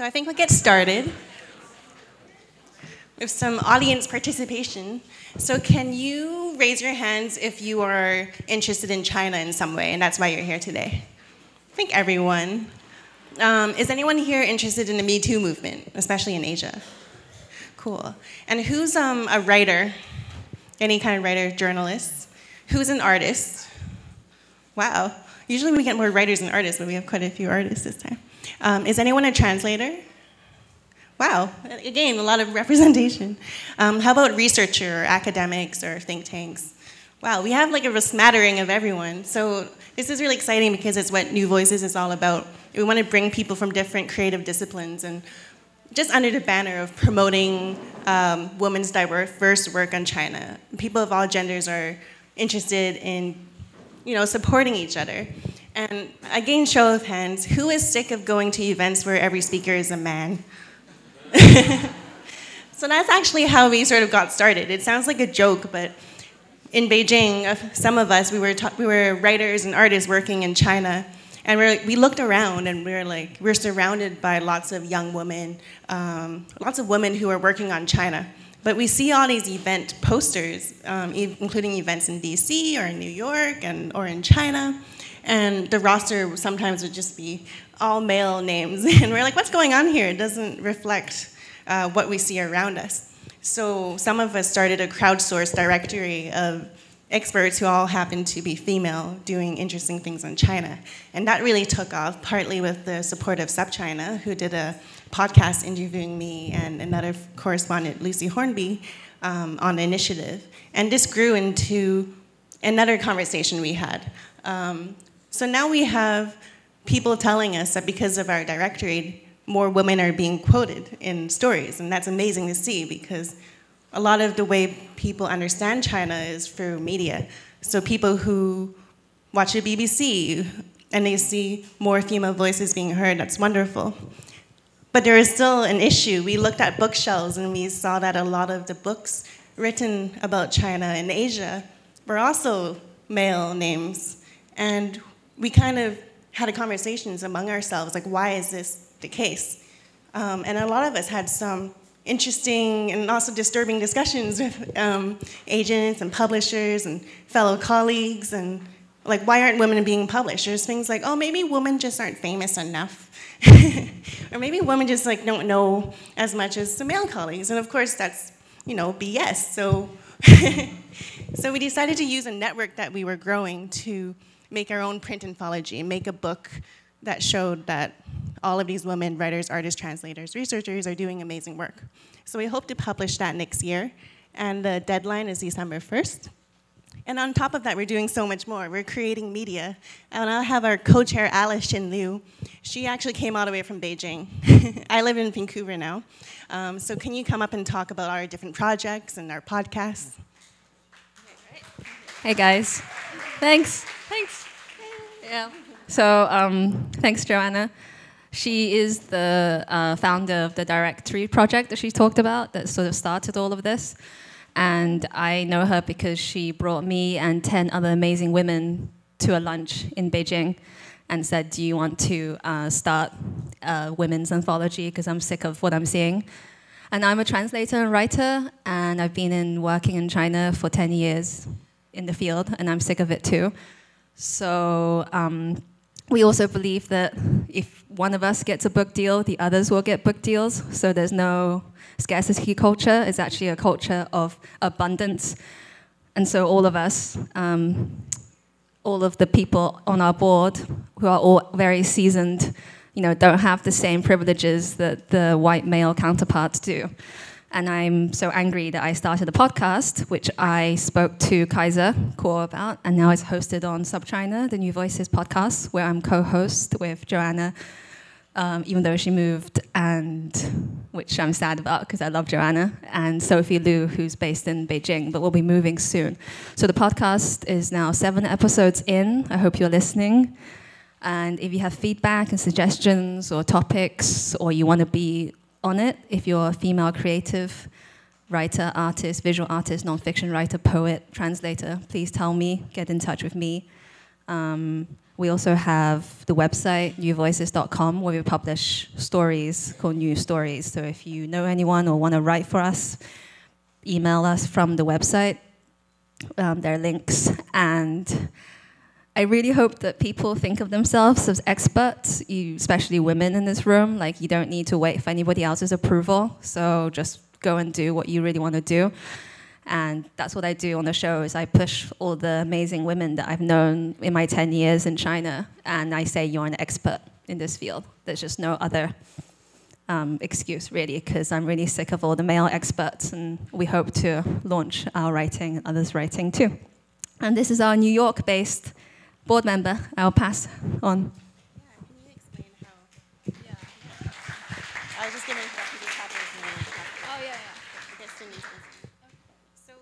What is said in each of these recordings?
So I think we'll get started with some audience participation. So can you raise your hands if you are interested in China in some way, and that's why you're here today? I think everyone. Um, is anyone here interested in the Me Too movement, especially in Asia? Cool. And who's um, a writer? Any kind of writer, journalist? Who's an artist? Wow. Usually we get more writers than artists, but we have quite a few artists this time. Um, is anyone a translator? Wow, again, a lot of representation. Um, how about researcher or academics or think tanks? Wow, we have like a smattering of everyone. So this is really exciting because it's what NüVoices is all about. We want to bring people from different creative disciplines and just under the banner of promoting um, women's diverse work on China. People of all genders are interested in, you know, supporting each other. And again, show of hands, who is sick of going to events where every speaker is a man? so that's actually how we sort of got started. It sounds like a joke, but in Beijing, uh, some of us, we were, we were writers and artists working in China, and we we looked around and we were like, we we're surrounded by lots of young women, um, lots of women who are working on China. But we see all these event posters, um, including events in DC or in New York and, or in China, and the roster sometimes would just be all male names. And we're like, what's going on here? It doesn't reflect uh, what we see around us. So some of us started a crowdsourced directory of experts who all happen to be female doing interesting things in China. And that really took off, partly with the support of SupChina, who did a podcast interviewing me and another correspondent, Lucy Hornby, um, on the initiative. And this grew into another conversation we had. Um, so now we have people telling us that because of our directory, more women are being quoted in stories. And that's amazing to see because a lot of the way people understand China is through media. So people who watch the BBC and they see more female voices being heard, that's wonderful. But there is still an issue. We looked at bookshelves and we saw that a lot of the books written about China and Asia were also male names. And we kind of had conversations among ourselves, like, why is this the case? Um, and a lot of us had some interesting and also disturbing discussions with um, agents and publishers and fellow colleagues and like why aren't women being published? There's things like oh maybe women just aren't famous enough. Or maybe women just like don't know as much as the male colleagues. And of course that's you know bs so so we decided to use a network that we were growing to make our own print anthology, make a book that showed that all of these women, writers, artists, translators, researchers are doing amazing work. So we hope to publish that next year, and the deadline is December 1st. And on top of that, we're doing so much more. We're creating media. And I'll have our co-chair, Alice Xin Liu. She actually came all the way from Beijing. I live in Vancouver now. Um, so can you come up and talk about our different projects and our podcasts? Hey, guys. Thanks. Thanks. Yeah. So um, thanks, Joanna. She is the uh, founder of the Directory project that she talked about that sort of started all of this. And I know her because she brought me and 10 other amazing women to a lunch in Beijing and said, Do you want to uh, start a women's anthology? Because I'm sick of what I'm seeing. And I'm a translator and writer, and I've been in working in China for 10 years in the field, and I'm sick of it too. So um, we also believe that if one of us gets a book deal, the others will get book deals. So there's no scarcity culture. It's actually a culture of abundance. And so all of us, um, all of the people on our board who are all very seasoned, you know, don't have the same privileges that the white male counterparts do. And I'm so angry that I started a podcast, which I spoke to Kaiser Kuo about, and now it's hosted on SupChina, the NüVoices podcast, where I'm co host with Joanna, um, even though she moved, and which I'm sad about because I love Joanna, and Sophie Liu, who's based in Beijing, but we'll be moving soon. So the podcast is now seven episodes in. I hope you're listening. And if you have feedback and suggestions or topics, or you want to be on it. If you're a female creative writer, artist, visual artist, nonfiction writer, poet, translator, please tell me, get in touch with me. Um, We also have the website, newvoices.com, where we publish stories called New Stories. So if you know anyone or want to write for us, email us from the website. Um, there are links. And I really hope that people think of themselves as experts, you, especially women in this room. Like, you don't need to wait for anybody else's approval. So just go and do what you really want to do. And that's what I do on the show is I push all the amazing women that I've known in my 10 years in China, and I say you're an expert in this field. There's just no other um, excuse, really, because I'm really sick of all the male experts, and we hope to launch our writing and others' writing too. And this is our New York-based board member. I'll pass on. Yeah, can you explain how? Yeah. I was just giving Oh, yeah, yeah. So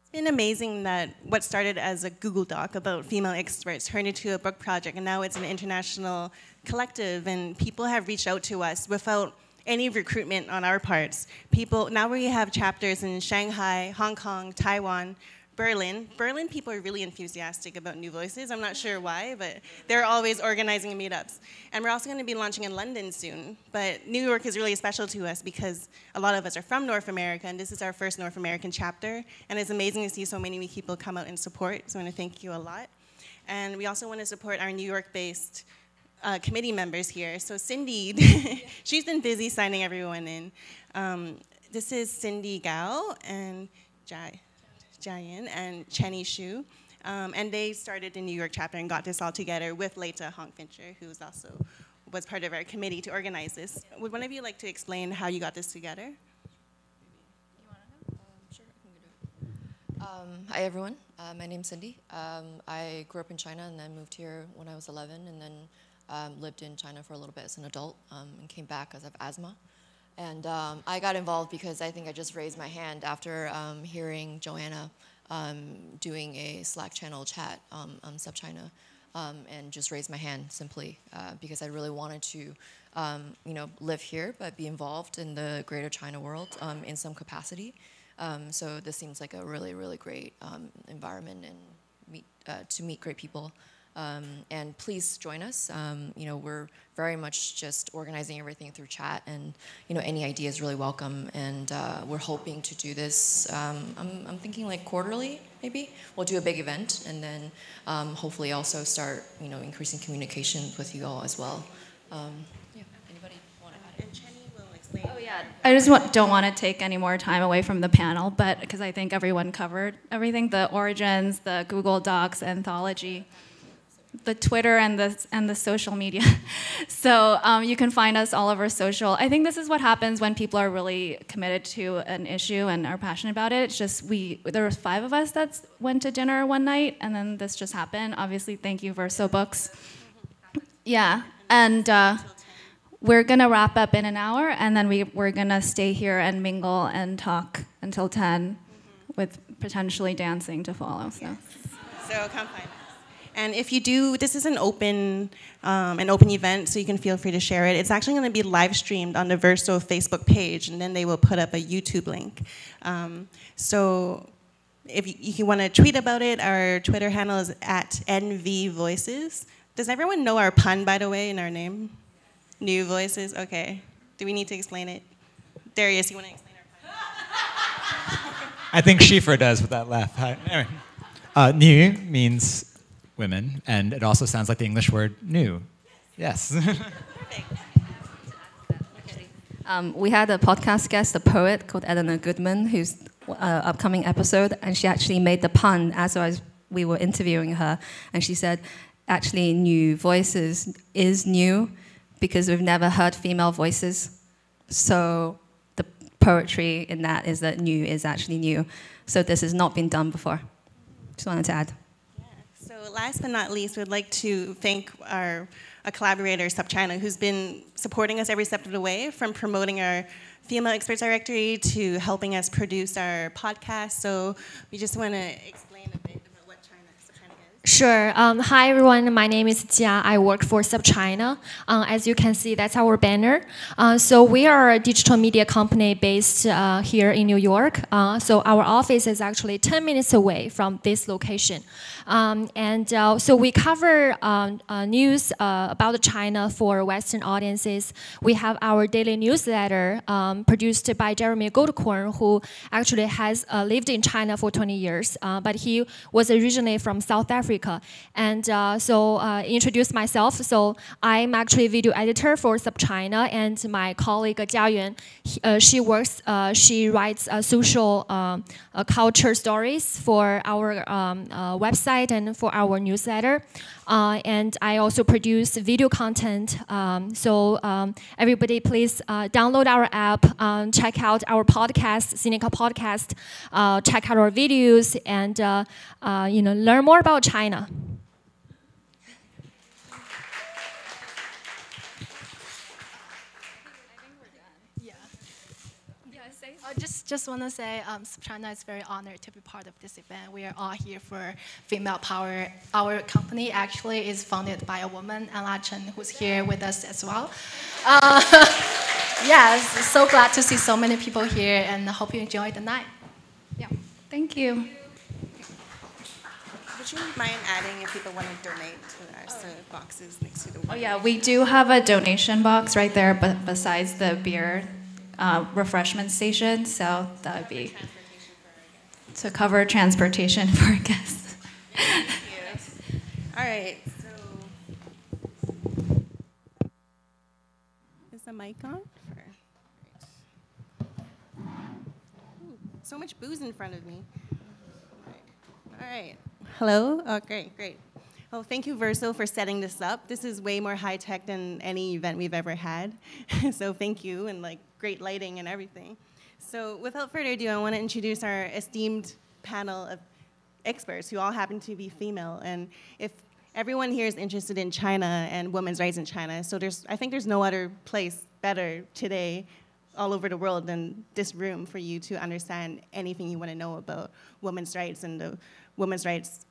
it's been amazing that what started as a Google Doc about female experts turned into a book project, and now it's an international collective, and people have reached out to us without any recruitment on our parts. People now we have chapters in Shanghai, Hong Kong, Taiwan, Berlin. Berlin people are really enthusiastic about NüVoices. I'm not sure why, but they're always organizing meetups. And we're also going to be launching in London soon. But New York is really special to us because a lot of us are from North America, and this is our first North American chapter. And it's amazing to see so many people come out and support. So I want to thank you a lot. And we also want to support our New York-based uh, committee members here. So Cindy, she's been busy signing everyone in. Um, this is Cindy Gao and Jai. Jian and Chenny Shu. Um, and they started the New York chapter and got this all together with Leita Leta Fincher, who's also was part of our committee to organize this. Would one of you like to explain how you got this together? Um, hi everyone, uh, my name's Cindy. Um, I grew up in China and then moved here when I was 11 and then um, lived in China for a little bit as an adult um, and came back because of asthma. And um, I got involved because I think I just raised my hand after um, hearing Joanna um, doing a Slack channel chat um, on SupChina, um, and just raised my hand simply uh, because I really wanted to, um, you know, live here but be involved in the greater China world in some capacity. so this seems like a really, really great environment and meet, uh, to meet great people. Um, and please join us. Um, you know, we're very much just organizing everything through chat, and you know, any idea is really welcome. And uh, we're hoping to do this. Um, I'm, I'm, thinking like quarterly, maybe. We'll do a big event, and then um, hopefully also start, you know, increasing communication with you all as well. Um, yeah. Anybody want to add? Oh yeah, I just want, don't want to take any more time away from the panel, but because I think everyone covered everything, the origins, the Google Docs anthology the Twitter and the and the social media. so um, you can find us all over social. I think this is what happens when people are really committed to an issue and are passionate about it. It's just we there were five of us that went to dinner one night, and then this just happened. Obviously, thank you Verso Books. Yeah, and. Uh, we're gonna wrap up in an hour, and then we, we're gonna stay here and mingle and talk until 10 mm-hmm. with potentially dancing to follow. So, yes. so come find us. And if you do, this is an open, um, an open event, so you can feel free to share it. It's actually going to be live streamed on the Verso Facebook page, and then they will put up a YouTube link. Um, so if you, you want to tweet about it, our Twitter handle is at NüVoices. Does everyone know our pun, by the way, in our name? NüVoices? Okay. Do we need to explain it? Darius, you want to explain our pun? I think Schiefer does with that laugh. Anyway, uh, new means women, and it also sounds like the English word new. Yes. um, we had a podcast guest, a poet called Eleanor Goodman, who's uh, upcoming episode, and she actually made the pun as I was, we were interviewing her, and she said, actually, new voices is new because we've never heard female voices. So the poetry in that is that new is actually new. So this has not been done before. Just wanted to add last but not least, we'd like to thank our collaborator, SupChina, who's been supporting us every step of the way, from promoting our female experts directory to helping us produce our podcast. So we just want to explain a bit about what China, is. Sure. Um, hi, everyone. My name is Jia. I work for SupChina. Uh, as you can see, that's our banner. Uh, so we are a digital media company based uh, here in New York. Uh, so our office is actually 10 minutes away from this location. Um, and uh, so we cover um, uh, news about China for Western audiences. We have our daily newsletter um, produced by Jeremy Goldkorn, who actually has lived in China for 20 years, but he was originally from South Africa. And uh, so uh, introduce myself. So I'm actually video editor for SupChina, and my colleague Jia Yuan, uh, she works, uh, she writes uh, social uh, culture stories for our um, website and for our newsletter. and I also produce video content. Um, so um, everybody, please download our app, um, check out our podcast, Sinica Podcast, check out our videos, and you know learn more about China just just want to say, um, China is very honored to be part of this event. We are all here for female power. Our company actually is founded by a woman, Anla Cheng, who's here with us as well. Uh, yes, so glad to see so many people here, and hope you enjoy the night. Yeah, thank you would you mind adding if people want to donate to us, the boxes next to the Oh yeah, we do have a donation box right there, but besides the beer uh, refreshment station, so that would be to cover transportation for guests. All right. So, is the mic on? so much booze in front of me. All right. Hello? Oh, great, great. Well, thank you, Verso, for setting this up. This is way more high tech than any event we've ever had. so thank you, and like great lighting and everything. So without further ado, I want to introduce our esteemed panel of experts who all happen to be female. And if everyone here is interested in China and women's rights in China, so there's, I think there's no other place better today all over the world than this room for you to understand anything you want to know about women's rights and the women's rights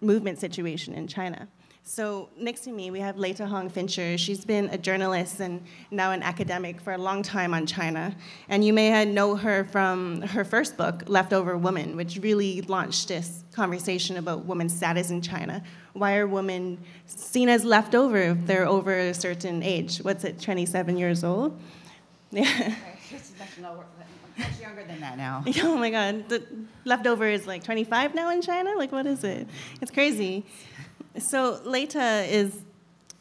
movement situation in China. So next to me, we have Leta Hong Fincher. She's been a journalist and now an academic for a long time on China. And you may know her from her first book, Leftover Woman, which really launched this conversation about women's status in China. Why are women seen as leftover if they're over a certain age? What's it, 27 years old? Yeah. Much younger than that now. oh my God. The leftover is like 25 now in China? Like, what is it? It's crazy. So, Leta is,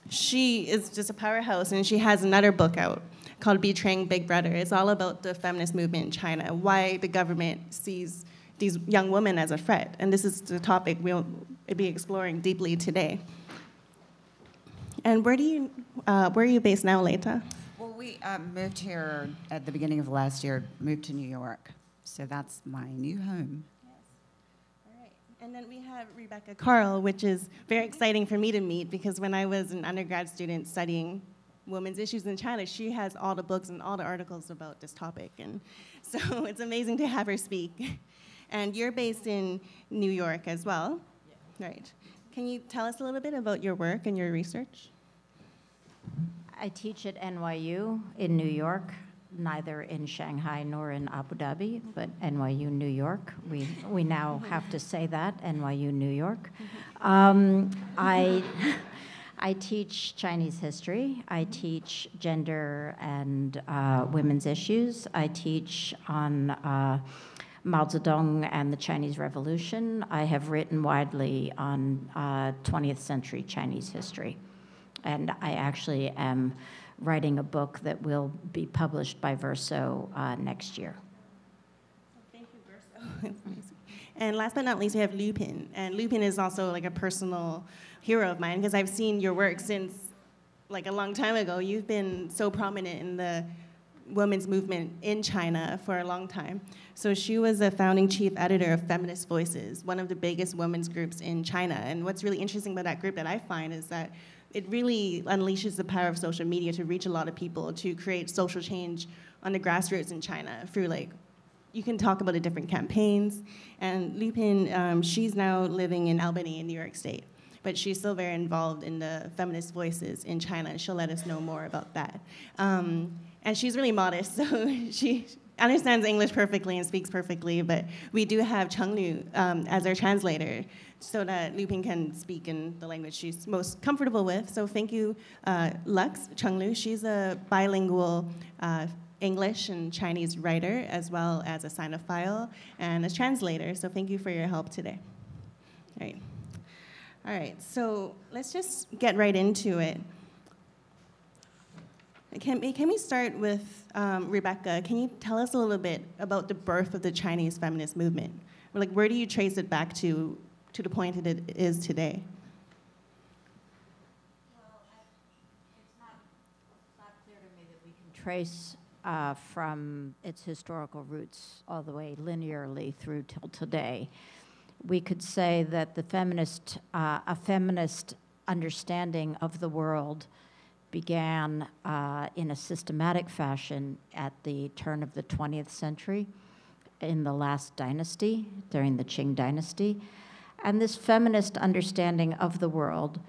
she is just a powerhouse, and she has another book out called Betraying Big Brother. It's all about the feminist movement in China, why the government sees these young women as a threat. And this is the topic we'll be exploring deeply today. And where do you, uh, where are you based now, Leta? We uh, moved here at the beginning of last year, moved to New York. So that's my new home. Yes. All right. And then we have Rebecca Karl, which is very exciting for me to meet because when I was an undergrad student studying women's issues in China, she has all the books and all the articles about this topic. And so it's amazing to have her speak. And you're based in New York as well. Yeah. Right. Can you tell us a little bit about your work and your research? I teach at NYU in New York, neither in Shanghai nor in Abu Dhabi, but NYU New York. We, we now have to say that, NYU New York. Um, I, I teach Chinese history. I teach gender and uh, women's issues. I teach on uh, Mao Zedong and the Chinese Revolution. I have written widely on uh, 20th century Chinese history. And I actually am writing a book that will be published by Verso uh, next year. Thank you, Verso. And last but not least, we have Lü Pin. And Lü Pin is also like a personal hero of mine because I've seen your work since like a long time ago. You've been so prominent in the women's movement in China for a long time. So she was a founding chief editor of Feminist Voices, one of the biggest women's groups in China. And what's really interesting about that group that I find is that it really unleashes the power of social media to reach a lot of people to create social change on the grassroots in China through like you can talk about the different campaigns. And Lü Pin, um, she's now living in Albany in New York State, but she's still very involved in the feminist voices in China, and she'll let us know more about that. Um, and she's really modest, so she understands English perfectly and speaks perfectly, but we do have Cheng Lu um, as our translator so that Lü Pin can speak in the language she's most comfortable with. So thank you, uh, Lux Cheng Lu. She's a bilingual uh, English and Chinese writer, as well as a sinophile and a translator. So thank you for your help today. All right. All right, so let's just get right into it. Can, can we start with um, Rebecca? Can you tell us a little bit about the birth of the Chinese feminist movement? Like, where do you trace it back to, to the point that it is today? Well, it's not, not clear to me that we can trace uh, from its historical roots all the way linearly through till today. We could say that the feminist, uh, a feminist understanding of the world began uh, in a systematic fashion at the turn of the 20th century in the last dynasty, during the Qing dynasty. And this feminist understanding of the world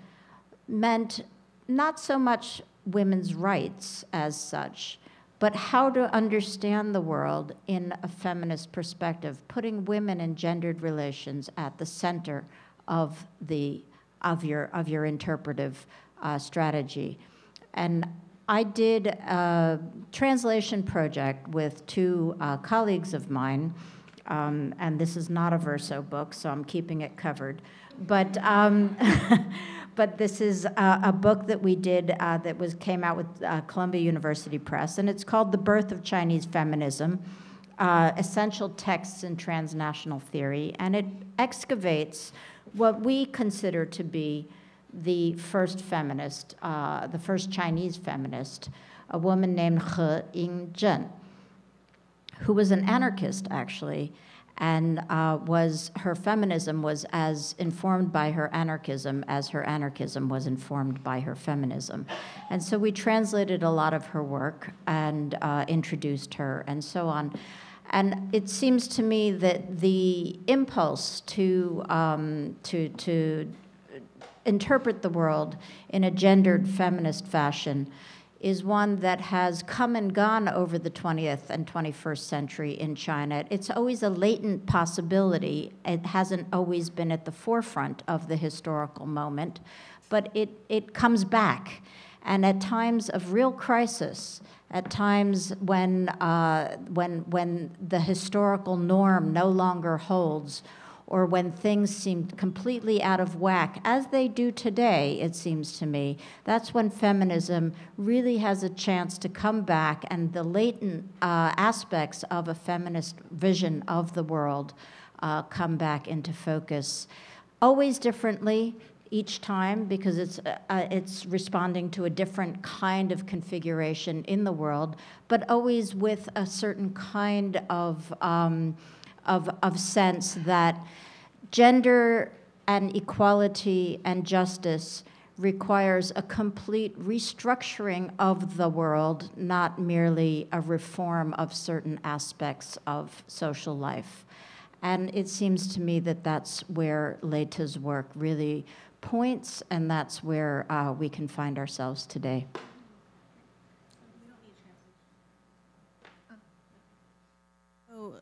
meant not so much women's rights as such, but how to understand the world in a feminist perspective, putting women and gendered relations at the center of, the, of, your, of your interpretive uh, strategy. And I did a translation project with two uh, colleagues of mine, um, and this is not a verso book, so I'm keeping it covered. But um, but this is a, a, book that we did uh, that was came out with uh, Columbia University Press, and it's called "The Birth of Chinese Feminism: uh, Essential Texts in Transnational Theory," and it excavates what we consider to be the first feminist, uh, the first Chinese feminist, a woman named He-Yin Zhen, who was an anarchist actually, and uh, was her feminism was as informed by her anarchism as her anarchism was informed by her feminism, and so we translated a lot of her work and uh, introduced her and so on. And it seems to me that the impulse to um, to to interpret the world in a gendered feminist fashion is one that has come and gone over the 20th and 21st century in China. It's always a latent possibility. It hasn't always been at the forefront of the historical moment, but it, it comes back. And at times of real crisis, at times when, uh, when, when the historical norm no longer holds, or when things seem completely out of whack, as they do today, it seems to me, that's when feminism really has a chance to come back and the latent uh, aspects of a feminist vision of the world uh, come back into focus. Always differently, each time because it's uh, uh it's responding to a different kind of configuration in the world, but always with a certain kind of um, of, of sense that gender and equality and justice requires a complete restructuring of the world, not merely a reform of certain aspects of social life. And it seems to me that that's where Leta's work really points, and that's where uh, we can find ourselves today.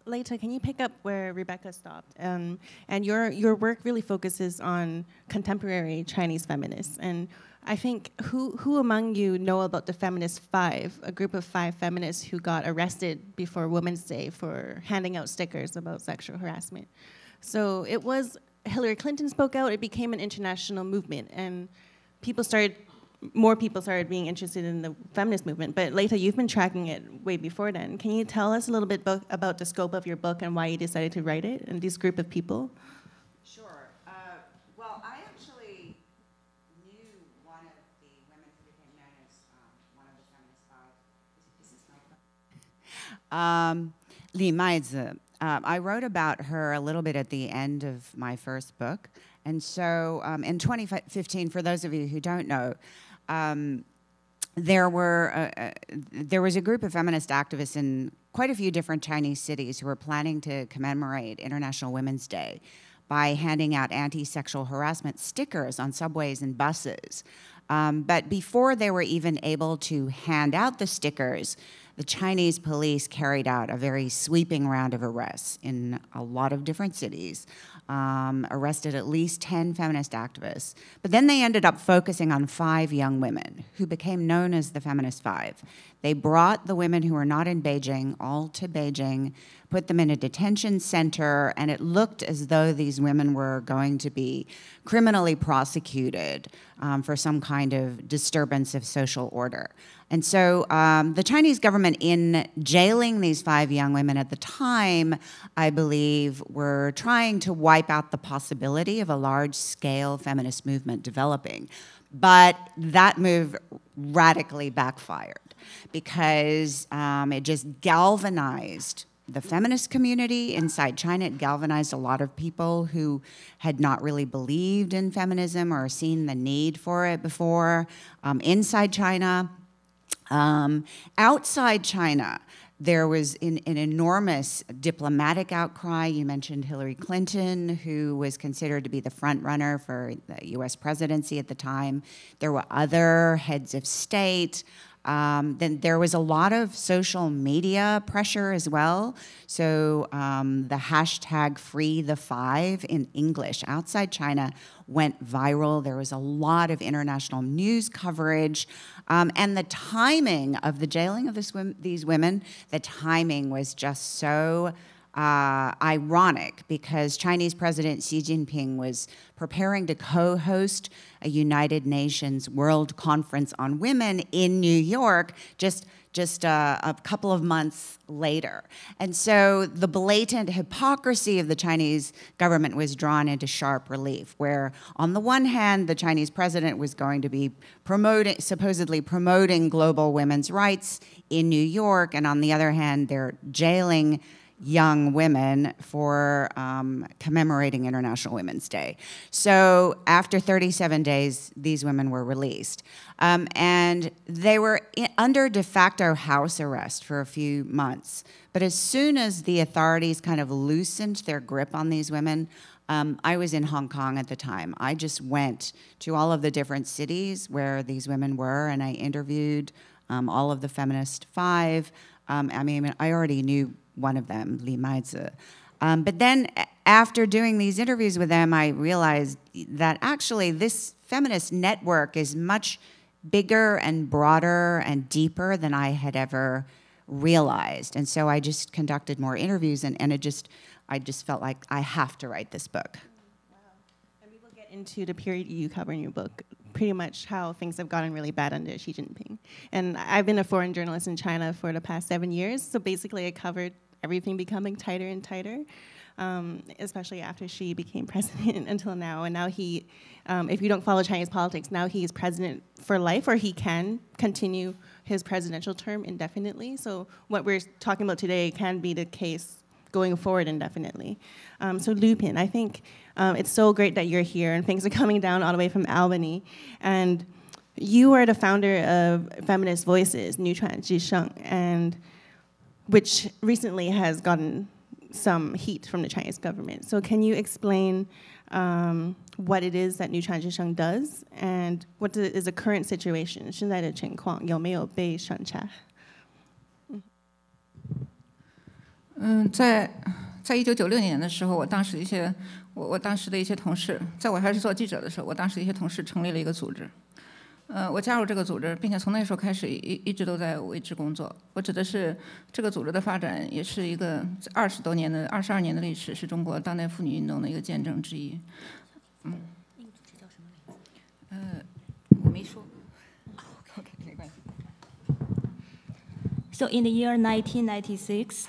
Leta, can you pick up where Rebecca stopped? Um, and your, your work really focuses on contemporary Chinese feminists. And I think who, who among you know about the Feminist Five, a group of five feminists who got arrested before Women's Day for handing out stickers about sexual harassment? So it was Hillary Clinton spoke out, it became an international movement, and people started more people started being interested in the feminist movement. But Leta, you've been tracking it way before then. Can you tell us a little bit about the scope of your book and why you decided to write it and this group of people? Sure. Uh, well, I actually knew one of the women who became known as um, one of the feminist five. Is, this my um, Li Maizi. Um, I wrote about her a little bit at the end of my first book. And so um, in 2015, for those of you who don't know, um, there were uh, uh, there was a group of feminist activists in quite a few different Chinese cities who were planning to commemorate International Women's Day by handing out anti-sexual harassment stickers on subways and buses. Um, but before they were even able to hand out the stickers, the Chinese police carried out a very sweeping round of arrests in a lot of different cities, um, arrested at least 10 feminist activists. But then they ended up focusing on five young women who became known as the Feminist Five. They brought the women who were not in Beijing all to Beijing, put them in a detention center, and it looked as though these women were going to be criminally prosecuted um, for some kind of disturbance of social order. And so um, the Chinese government, in jailing these five young women at the time, I believe, were trying to wipe out the possibility of a large scale feminist movement developing. But that move radically backfired because um, it just galvanized the feminist community inside China. It galvanized a lot of people who had not really believed in feminism or seen the need for it before um, inside China. Um, outside China, there was an, an, enormous diplomatic outcry. You mentioned Hillary Clinton, who was considered to be the front runner for the US presidency at the time. There were other heads of state. Um, then there was a lot of social media pressure as well. So um, the hashtag free the five in English outside China went viral. There was a lot of international news coverage. Um, and the timing of the jailing of this, these women, the timing was just so uh, ironic because Chinese President Xi Jinping was preparing to co host a United Nations World Conference on Women in New York just just uh, a couple of months later. And so the blatant hypocrisy of the Chinese government was drawn into sharp relief, where on the one hand, the Chinese president was going to be promoting, supposedly promoting global women's rights in New York, and on the other hand, they're jailing young women for um, commemorating International Women's Day. So after 37 days, these women were released. Um, and they were in, under de facto house arrest for a few months. But as soon as the authorities kind of loosened their grip on these women, um, I was in Hong Kong at the time. I just went to all of the different cities where these women were, and I interviewed um, all of the Feminist Five. Um, I mean, I already knew one of them, Li Maizi. Um, but then after doing these interviews with them, I realized that actually this feminist network is much bigger and broader and deeper than I had ever realized. And so I just conducted more interviews and, and it just, I just felt like I have to write this book. Wow. And we will get into the period you cover in your book, pretty much how things have gotten really bad under Xi Jinping. And I've been a foreign journalist in China for the past seven years, so basically I covered everything becoming tighter and tighter, um, especially after Xi became president until now. And now he, um, if you don't follow Chinese politics, now he is president for life, or he can continue his presidential term indefinitely. So what we're talking about today can be the case going forward indefinitely. Um, so Lü Pin, I think um, it's so great that you're here and things are coming down all the way from Albany. And you are the founder of Feminist Voices, Nüquan Zhisheng, and which recently has gotten some heat from the Chinese government. So can you explain um, what it is that Nüquan Zhisheng does and what do, is the current situation? 现在的情况有没有被审查？嗯，在在一九九六年的时候，我当时一些我我当时的一些同事，在我还是做记者的时候，我当时一些同事成立了一个组织，呃，我加入这个组织，并且从那时候开始一一直都在为之工作。我指的是这个组织的发展，也是一个二十多年的、二十二年的历史，是中国当代妇女运动的一个见证之一。嗯。呃，我没说。OK，没关系。So in the year 1996,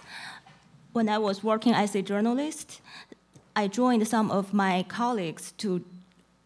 when I was working as a journalist, I joined some of my colleagues to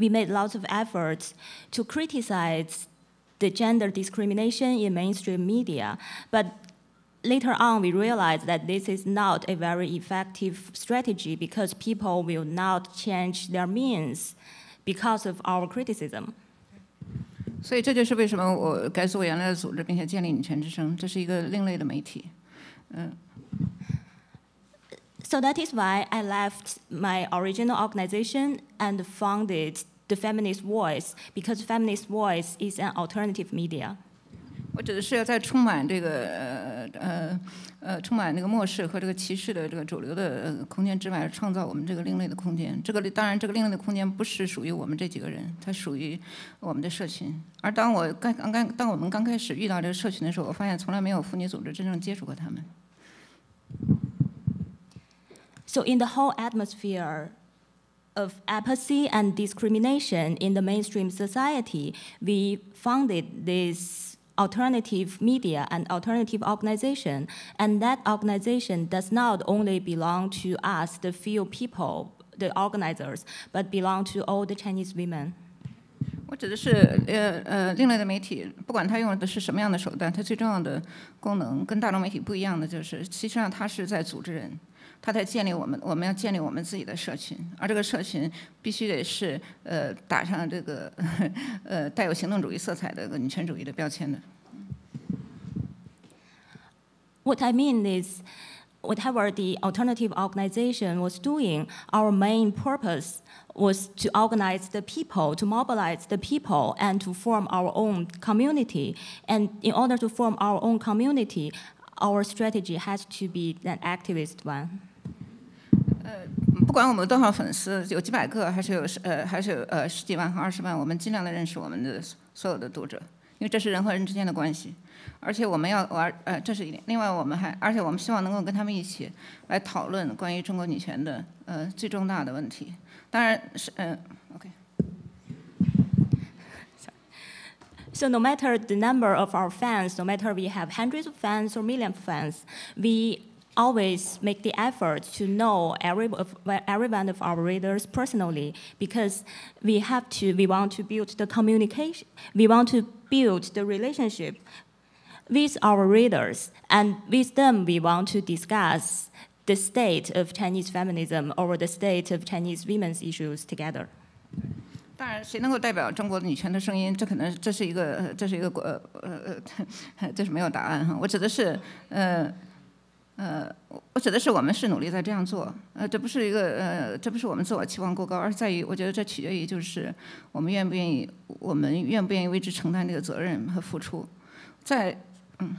we made lots of efforts to criticize the gender discrimination in mainstream media, but later on, we realized that this is not a very effective strategy because people will not change their means because of our criticism. 所以这就是为什么我改组我原来的组织，并且建立女权之声。这是一个另类的媒体，嗯。So that is why I left my original organization and founded the Feminist Voice because Feminist Voice is an alternative media. 我指的是要在充满这个呃呃呃充满那个漠视和这个歧视的这个主流的空间之外，创造我们这个另类的空间。这个当然，这个另类的空间不是属于我们这几个人，它属于我们的社群。而当我刚刚刚当我们刚开始遇到这个社群的时候，我发现从来没有妇女组织真正接触过他们。So in the whole atmosphere of apathy and discrimination in the mainstream society, we founded this alternative media and alternative organization. And that organization does not only belong to us, the few people, the organizers, but belong to all the Chinese women. 我指的是，呃呃，另类的媒体，不管它用的是什么样的手段，它最重要的功能跟大众媒体不一样的就是，实际上它是在组织人。 他在建立我们，我们要建立我们自己的社群，而这个社群必须得是呃打上这个呃带有行动主义色彩的女权主义的标签的。What I mean is, whatever the alternative organization was doing, our main purpose was to organize the people, to mobilize the people, and to form our own community. And in order to form our own community, our strategy has to be an activist one. 呃，不管我们多少粉丝，有几百个，还是有十呃，还是有呃十几万和二十万，我们尽量的认识我们的所有的读者，因为这是人和人之间的关系。而且我们要玩呃，这是一点。另外，我们还而且我们希望能够跟他们一起来讨论关于中国女权的呃最重大的问题。当然是嗯，OK。So no matter the number of our fans, no matter we have hundreds of fans or millions fans, we always make the effort to know every, every one of our readers personally because we have to, we want to build the communication, we want to build the relationship with our readers, and with them we want to discuss the state of Chinese feminism or the state of Chinese women's issues together. 当然，谁能够代表中国女权的声音？这可能这是一个，这是一个呃呃呃，这是没有答案哈。我指的是，呃。 呃，我指的是我们是努力在这样做，呃，这不是一个呃，这不是我们自我期望过高，而在于，我觉得这取决于就是我们愿不愿意，我们愿不愿意为之承担这个责任和付出，在嗯。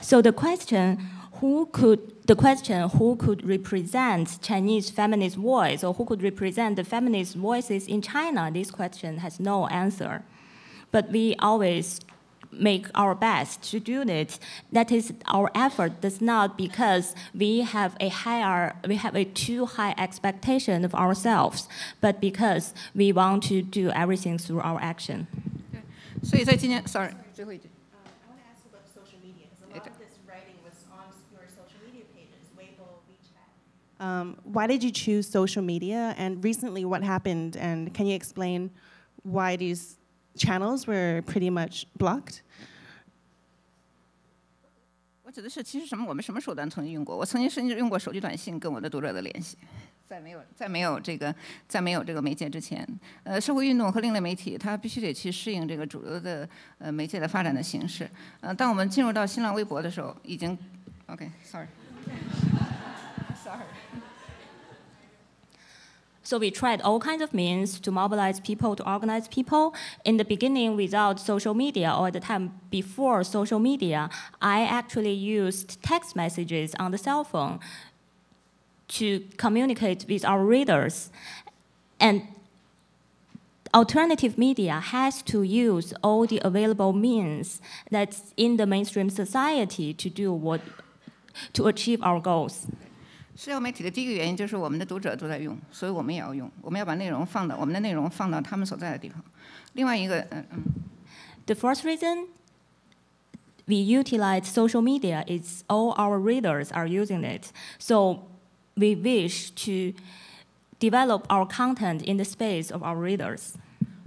So the question, who could the question who could represent Chinese feminist voice or who could represent the feminist voices in China? This question has no answer, but we always make our best to do it. That is, our effort does not because we have a higher, we have a too high expectation of ourselves, but because we want to do everything through our action. 所以在今年，sorry，最后一句。Um, why did you choose social media? And recently, what happened? And can you explain why these channels were pretty much blocked? 我指的是，其实什么，我们什么手段曾经用过？我曾经甚至用过手机短信跟我的读者的联系。在没有在没有这个在没有这个媒介之前，呃，社会运动和另类媒体它必须得去适应这个主流的呃媒介的发展的形式。呃，当我们进入到新浪微博的时候，已经，OK，sorry。 So we tried all kinds of means to mobilize people, to organize people. In the beginning, without social media, or at the time before social media, I actually used text messages on the cell phone to communicate with our readers. And alternative media has to use all the available means that's in the mainstream society to do what, to achieve our goals. 社交媒体的第一个原因就是我们的读者都在用，所以我们也要用，我们要把内容放到我们的内容放到他们所在的地方。另外一个，嗯嗯。The first reason we utilize social media is all our readers are using it. So we wish to develop our content in the space of our readers.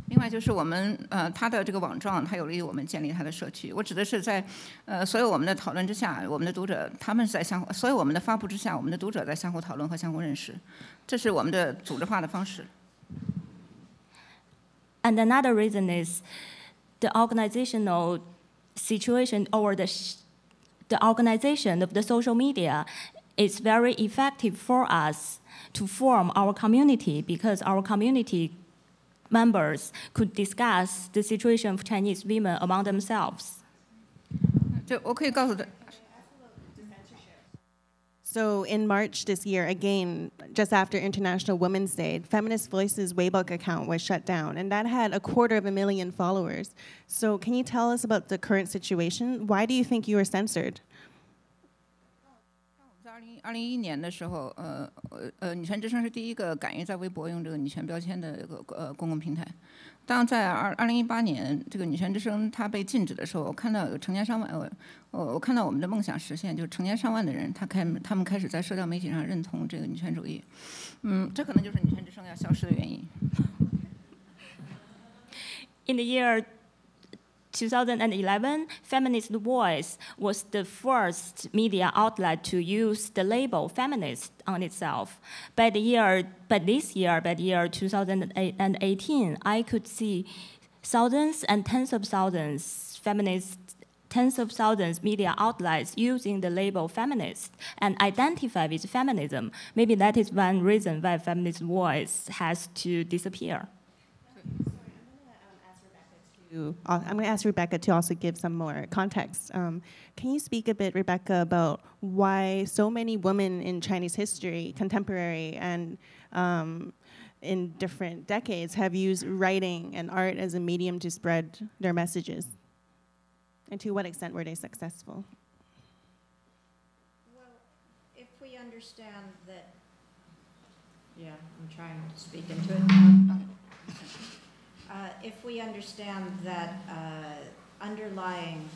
另外就是我们呃，它的这个网状，它有利于我们建立它的社区。我指的是在呃，所有我们的讨论之下，我们的读者他们在相互，所有我们的发布之下，我们的读者在相互讨论和相互认识，这是我们的组织化的方式。And another reason is the organizational situation or the the organization of the social media is very effective for us to form our community because our community members could discuss the situation of Chinese women among themselves. So in March this year, again, just after International Women's Day, Feminist Voices Weibo account was shut down, and that had a quarter of a million followers. So can you tell us about the current situation? Why do you think you were censored? 二零二零一年的时候，呃呃呃，女权之声是第一个敢于在微博用这个女权标签的一个呃公共平台。当在二二零一八年这个女权之声它被禁止的时候，我看到有成千上万，我我我看到我们的梦想实现，就是成千上万的人，他开他们开始在社交媒体上认同这个女权主义。嗯，这可能就是女权之声要消失的原因。In the year 2011, Feminist Voice was the first media outlet to use the label feminist on itself. By the year, by this year, by the year 2018, I could see thousands and tens of thousands feminist tens of thousands media outlets using the label feminist and identify with feminism. Maybe that is one reason why feminist voice has to disappear to, uh, I'm going to ask Rebecca to also give some more context. Um, can you speak a bit, Rebecca, about why so many women in Chinese history, contemporary and um, in different decades, have used writing and art as a medium to spread their messages? And to what extent were they successful? Well, if we understand that, yeah, I'm trying to speak into it. Uh, if we understand that uh, underlying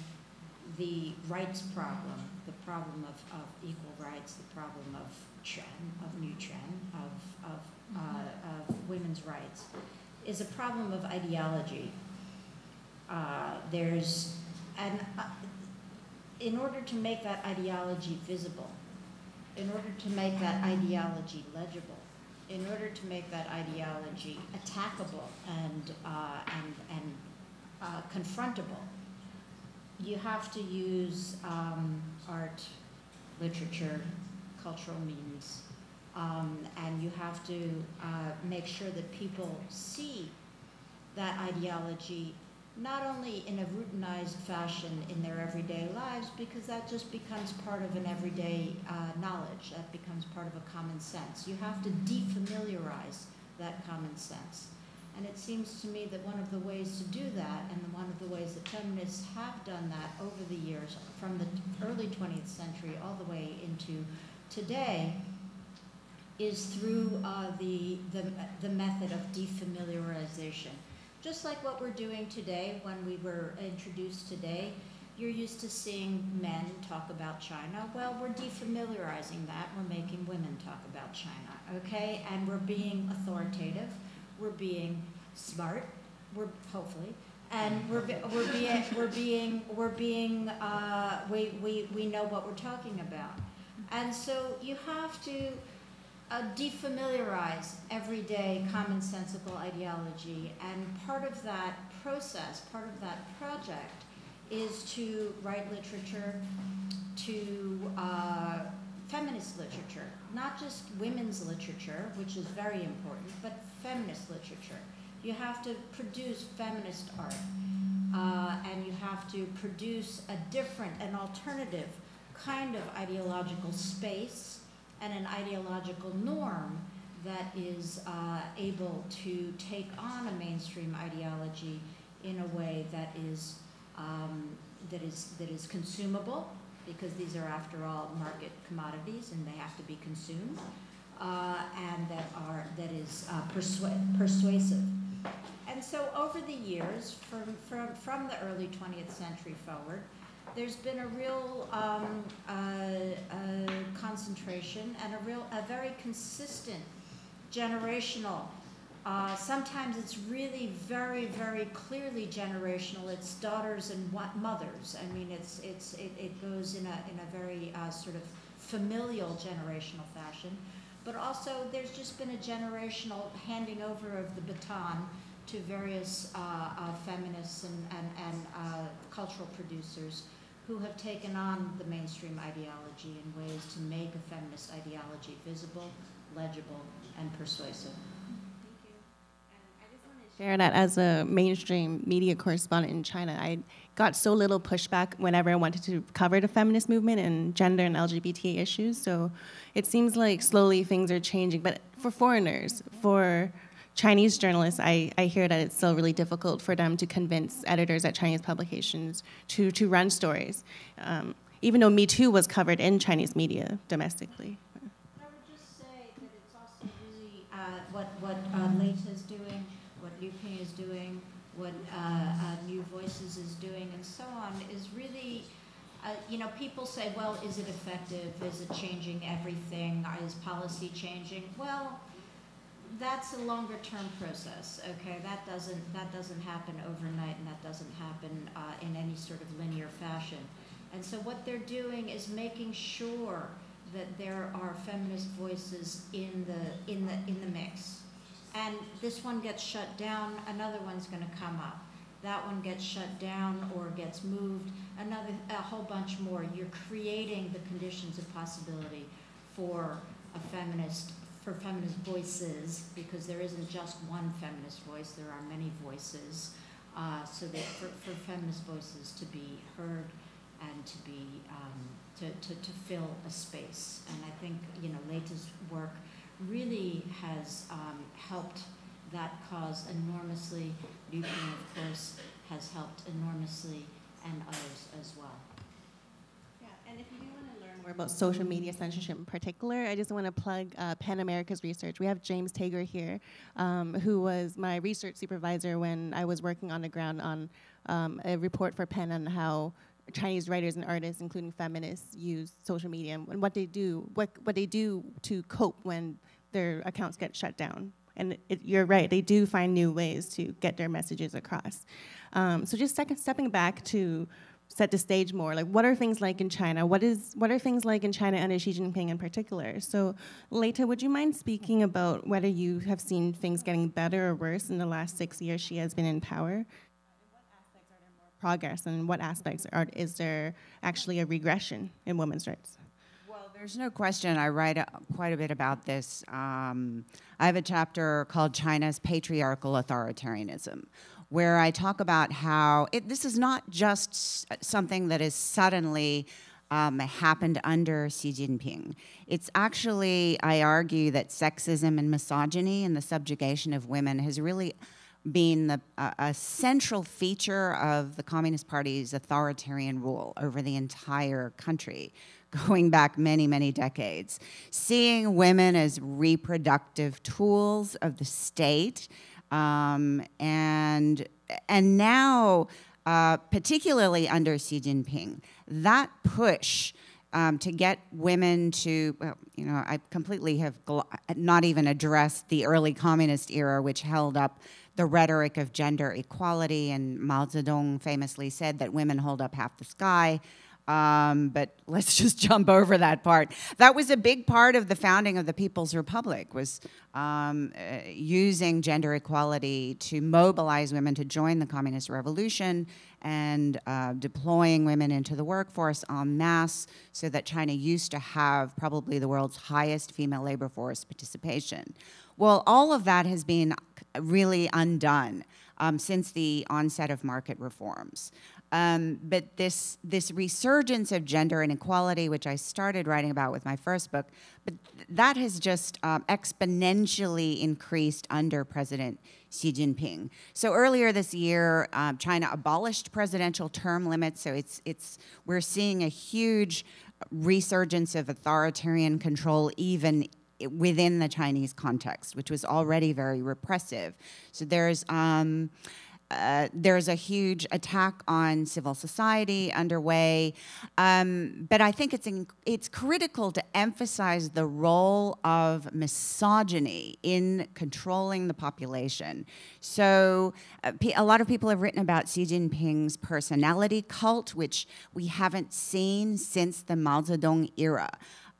the rights problem, the problem of, of equal rights, the problem of Chen, of nüquan, of, of, uh, of women's rights, is a problem of ideology. Uh, there's, and uh, in order to make that ideology visible, in order to make that ideology legible, in order to make that ideology attackable and, uh, and, and uh, confrontable, you have to use um, art, literature, cultural means, um, and you have to uh, make sure that people see that ideology not only in a routinized fashion in their everyday lives, because that just becomes part of an everyday uh, knowledge, that becomes part of a common sense. You have to defamiliarize that common sense. And it seems to me that one of the ways to do that, and one of the ways that feminists have done that over the years, from the early 20th century all the way into today, is through uh, the, the, the method of defamiliarization. Just like what we're doing today when we were introduced today, you're used to seeing men talk about China. Well, we're defamiliarizing that. We're making women talk about China, okay? And we're being authoritative. We're being smart. We're hopefully, and we're we're being we're being we're being uh, we we we know what we're talking about, and so you have to uh, defamiliarize everyday commonsensical ideology. And part of that process, part of that project, is to write literature, to uh, feminist literature, not just women's literature, which is very important, but feminist literature. You have to produce feminist art, uh, and you have to produce a different, an alternative kind of ideological space and an ideological norm that is uh, able to take on a mainstream ideology in a way that is, um, that is, that is consumable because these are, after all, market commodities and they have to be consumed, uh, and that are that is uh, persu- persuasive. And so, over the years, from from from the early 20th century forward, there's been a real um, uh, uh, concentration and a real a very consistent generational uh, sometimes it's really very, very clearly generational. It's daughters and mothers. I mean, it's, it's, it, it goes in a, in a very uh, sort of familial generational fashion. But also, there's just been a generational handing over of the baton to various uh, uh feminists and, and, and uh, cultural producers who have taken on the mainstream ideology in ways to make a feminist ideology visible, legible, and persuasive I just want to share that as a mainstream media correspondent in China, I got so little pushback whenever I wanted to cover the feminist movement and gender and LGBT issues. So it seems like slowly things are changing. But for foreigners, for Chinese journalists, I, I hear that it's still really difficult for them to convince editors at Chinese publications to, to run stories, um, even though Me Too was covered in Chinese media domestically. I would just say that it's also really uh, what, what uh, is doing what Lü Pin is doing, what uh, uh, New Voices is doing, and so on, is really, uh, you know, people say, well, is it effective? Is it changing everything? Is policy changing? Well, that's a longer term process. Okay, that doesn't that doesn't happen overnight, and that doesn't happen uh, in any sort of linear fashion. And so what they're doing is making sure that there are feminist voices in the in the in the mix and this one gets shut down, another one's going to come up. That one gets shut down or gets moved, another, a whole bunch more. You're creating the conditions of possibility for a feminist, for feminist voices, because there isn't just one feminist voice, there are many voices. Uh, so that for, for feminist voices to be heard and to be um, to, to, to fill a space. And I think you know Leta's work really has um, helped that cause enormously. Pin, of course, has helped enormously, and others as well. Yeah, and if you do want to learn more about social media censorship in particular, I just want to plug uh, PEN America's research. We have James Tager here, um, who was my research supervisor when I was working on the ground on um, a report for PEN on how Chinese writers and artists, including feminists, use social media and what they do, what, what they do to cope when their accounts get shut down. And it, you're right, they do find new ways to get their messages across. Um, so just second, stepping back to set the stage more, like what are things like in China? What is what are things like in China under Xi Jinping in particular? So, Leta, would you mind speaking about whether you have seen things getting better or worse in the last six years Xi has been in power? In what aspects are there more progress and what aspects are, is there actually a regression in women's rights? Well, there's no question. I write a, quite a bit about this. Um, I have a chapter called China's Patriarchal Authoritarianism, where I talk about how it, this is not just something that is suddenly um, happened under Xi Jinping. It's actually, I argue, that sexism and misogyny and the subjugation of women has really been the, uh, a central feature of the Communist Party's authoritarian rule over the entire country going back many, many decades. Seeing women as reproductive tools of the state, um, and, and now, uh, particularly under Xi Jinping, that push um, to get women to, well, you know, I completely have not even addressed the early communist era, which held up the rhetoric of gender equality, and Mao Zedong famously said that women hold up half the sky. Um, but let's just jump over that part. That was a big part of the founding of the People's Republic was um, uh, using gender equality to mobilize women to join the communist revolution and uh, deploying women into the workforce en masse so that China used to have probably the world's highest female labor force participation. Well, all of that has been really undone um, since the onset of market reforms. Um, but this this resurgence of gender inequality, which I started writing about with my first book, but th- that has just um, exponentially increased under President Xi Jinping. So earlier this year, um, China abolished presidential term limits. So it's it's we're seeing a huge resurgence of authoritarian control even within the Chinese context, which was already very repressive. So there's um, uh, there's a huge attack on civil society underway, um, but I think it's in, it's critical to emphasize the role of misogyny in controlling the population. So, uh, a lot of people have written about Xi Jinping's personality cult, which we haven't seen since the Mao Zedong era.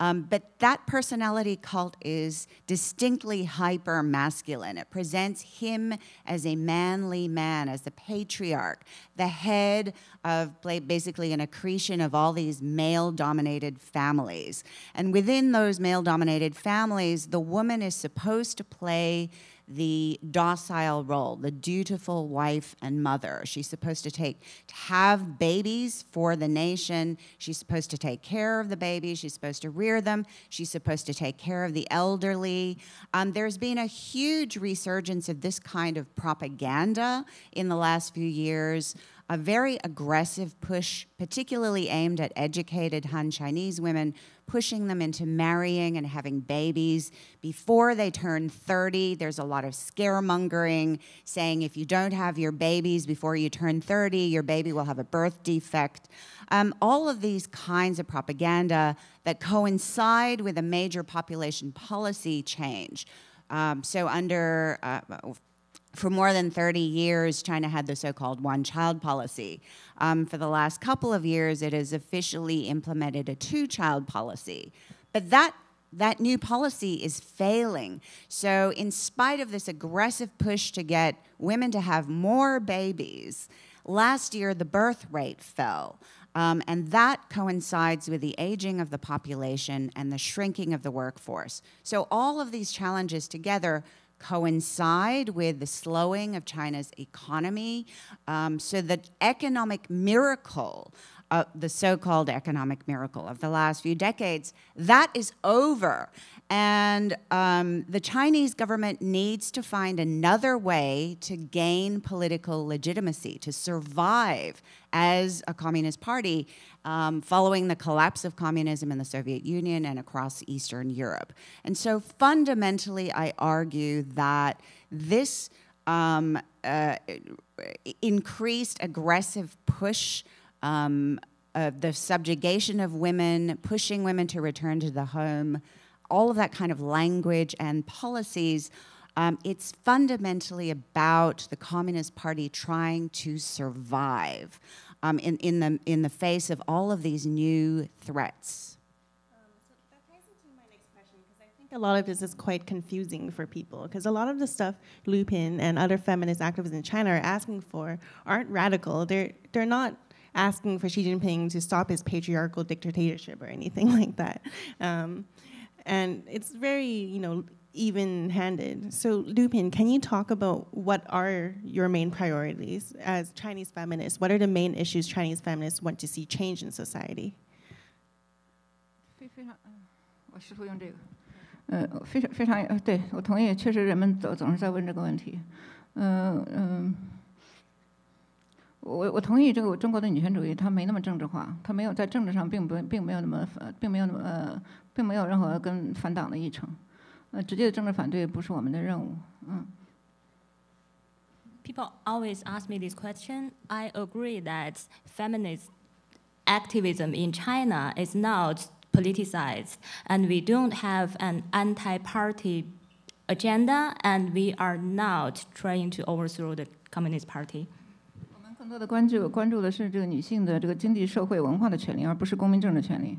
Um, but that personality cult is distinctly hyper masculine. It presents him as a manly man, as the patriarch, the head of basically an accretion of all these male dominated families. And within those male dominated families, the woman is supposed to play the docile role, the dutiful wife and mother. She's supposed to take to have babies for the nation. She's supposed to take care of the babies. She's supposed to rear them. She's supposed to take care of the elderly. Um, there's been a huge resurgence of this kind of propaganda in the last few years a very aggressive push, particularly aimed at educated Han Chinese women, pushing them into marrying and having babies before they turn 30. There's a lot of scaremongering saying if you don't have your babies before you turn 30, your baby will have a birth defect. Um, all of these kinds of propaganda that coincide with a major population policy change. Um, so, under uh, for more than 30 years, China had the so called one child policy. Um, for the last couple of years, it has officially implemented a two child policy. But that that new policy is failing. So, in spite of this aggressive push to get women to have more babies, last year the birth rate fell. Um, and that coincides with the aging of the population and the shrinking of the workforce. So, all of these challenges together coincide with the slowing of China's economy. Um, so the economic miracle, uh, the so-called economic miracle of the last few decades, that is over. And um, the Chinese government needs to find another way to gain political legitimacy, to survive as a communist party um, following the collapse of communism in the Soviet Union and across Eastern Europe. And so fundamentally, I argue that this um, uh, increased aggressive push um, uh, the subjugation of women, pushing women to return to the home, all of that kind of language and policies, um, it's fundamentally about the Communist Party trying to survive um, in, in, the, in the face of all of these new threats. That ties into my next question because I think a lot of this is quite confusing for people because a lot of the stuff Lü Pin and other feminist activists in China are asking for aren't radical. They're they're not asking for Xi Jinping to stop his patriarchal dictatorship or anything like that. Um, and it's very, you know, even-handed. So Lü Pin, can you talk about what are your main priorities as Chinese feminists? What are the main issues Chinese feminists want to see change in society? Uh, 我试图用这个，呃，非常非常，对我同意，确实人们总总是在问这个问题，嗯、呃、嗯。呃我我同意这个中国的女权主义，它没那么政治化，它没有在政治上并不并没有那么并没有那么呃并没有任何跟反党的议程，呃，直接的政治反对不是我们的任务，嗯。People always ask me this question. I agree that feminist activism in China is not politicized, and we don't have an anti-party agenda, and we are not trying to overthrow the Communist Party. 我们更多的关注关注的是这个女性的这个经济社会文化的权利，而不是公民政治权利。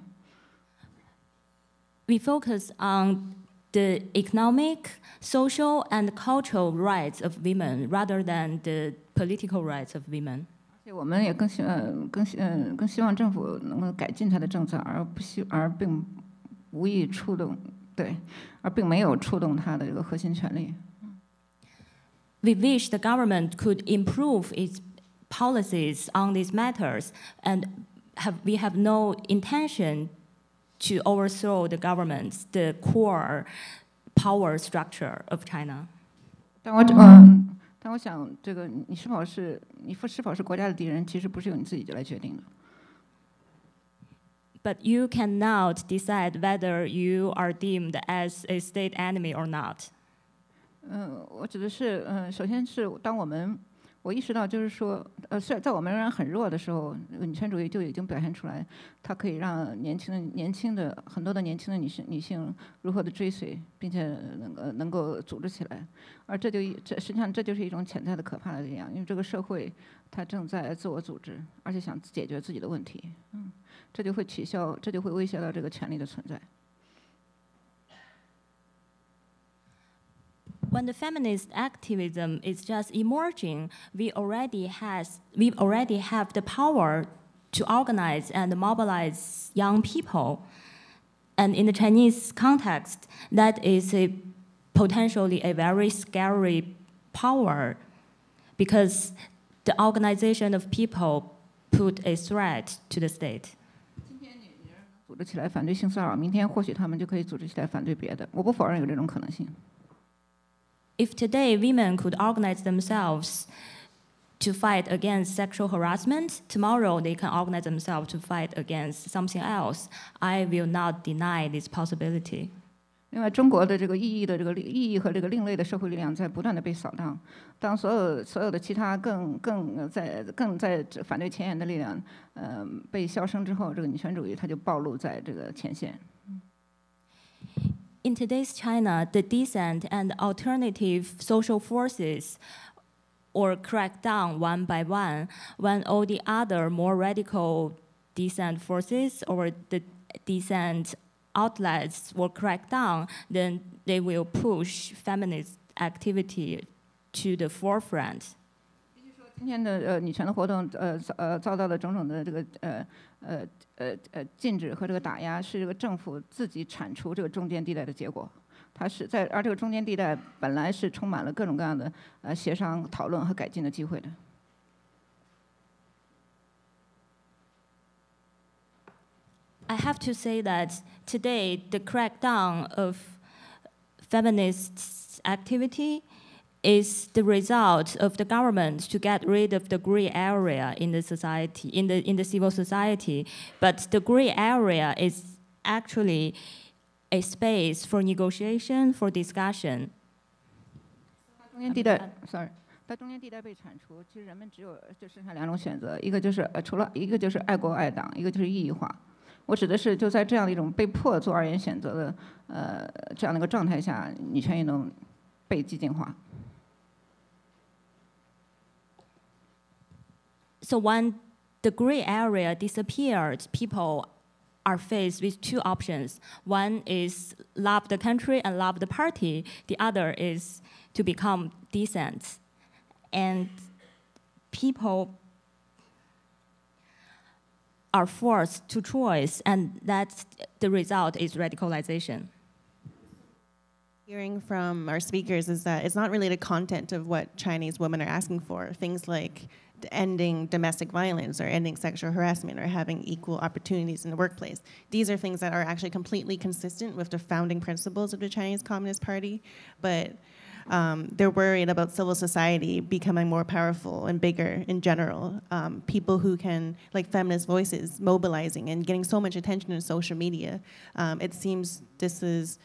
we focus on the economic, social, and cultural rights of women rather than the political rights of women. 我们也更希呃更希呃更希望政府能够改进它的政策，而不希而并无意触动对，而并没有触动它的这个核心权利。We wish the government could improve its policies on these matters, and have, we have no intention to overthrow the government, the core power structure of China. 但我嗯，但我想，这个你是否是你是否是国家的敌人，其实不是由你自己就来决定的。But you cannot decide whether you are deemed as a state enemy or not. 嗯，我指的是，嗯，首先是当我们 我意识到，就是说，呃，虽然在我们仍然很弱的时候，女权主义就已经表现出来，它可以让年轻的、年轻的很多的年轻的女性女性如何的追随，并且能够能够组织起来，而这就这实际上这就是一种潜在的可怕的力量，因为这个社会它正在自我组织，而且想解决自己的问题，嗯，这就会取消，这就会威胁到这个权利的存在。when the feminist activism is just emerging, we already has we already have the power to organize and mobilize young people. And in the Chinese context, that is a potentially a very scary power because the organization of people put a threat to the state. 组织起来反对性骚扰，明天或许他们就可以组织起来反对别的。我不否认有这种可能性。 if today women could organize themselves to fight against sexual harassment, tomorrow they can organize themselves to fight against something else. I will not deny this possibility. 另外，中国的这个意义的这个意义和这个另类的社会力量在不断的被扫荡。当所有所有的其他更更在更在反对前沿的力量，呃，被消声之后，这个女权主义它就暴露在这个前线。 in today's China, the dissent and alternative social forces or crack down one by one when all the other more radical dissent forces or the dissent outlets will crack down, then they will push feminist activity to the forefront. 今天的呃女权的活动，呃呃遭到了种种的这个呃 呃呃呃禁止和这个打压，是这个政府自己铲除这个中间地带的结果。它是在而这个中间地带本来是充满了各种各样的呃协商、讨论和改进的机会的。I have to say that today the crackdown of feminist activity is the result of the government to get rid of the gray area in the society, in the, in the civil society. But the gray area is actually a space for negotiation, for discussion. 中间地带，sorry，在中间地带被铲除，其实人们只有就剩下两种选择，一个就是呃，除了一个就是爱国爱党，一个就是异议化。我指的是就在这样的一种被迫做二元选择的呃这样的一个状态下，女权运动被激进化。 So when the gray area disappeared, people are faced with two options. One is love the country and love the party. The other is to become decent. And people are forced to choice, and that's the result is radicalization. Hearing from our speakers is that it's not really the content of what Chinese women are asking for. Things like ending domestic violence or ending sexual harassment or having equal opportunities in the workplace. These are things that are actually completely consistent with the founding principles of the Chinese Communist Party, but um, they're worried about civil society becoming more powerful and bigger in general. Um, people who can, like feminist voices, mobilizing and getting so much attention in social media. Um, it seems this is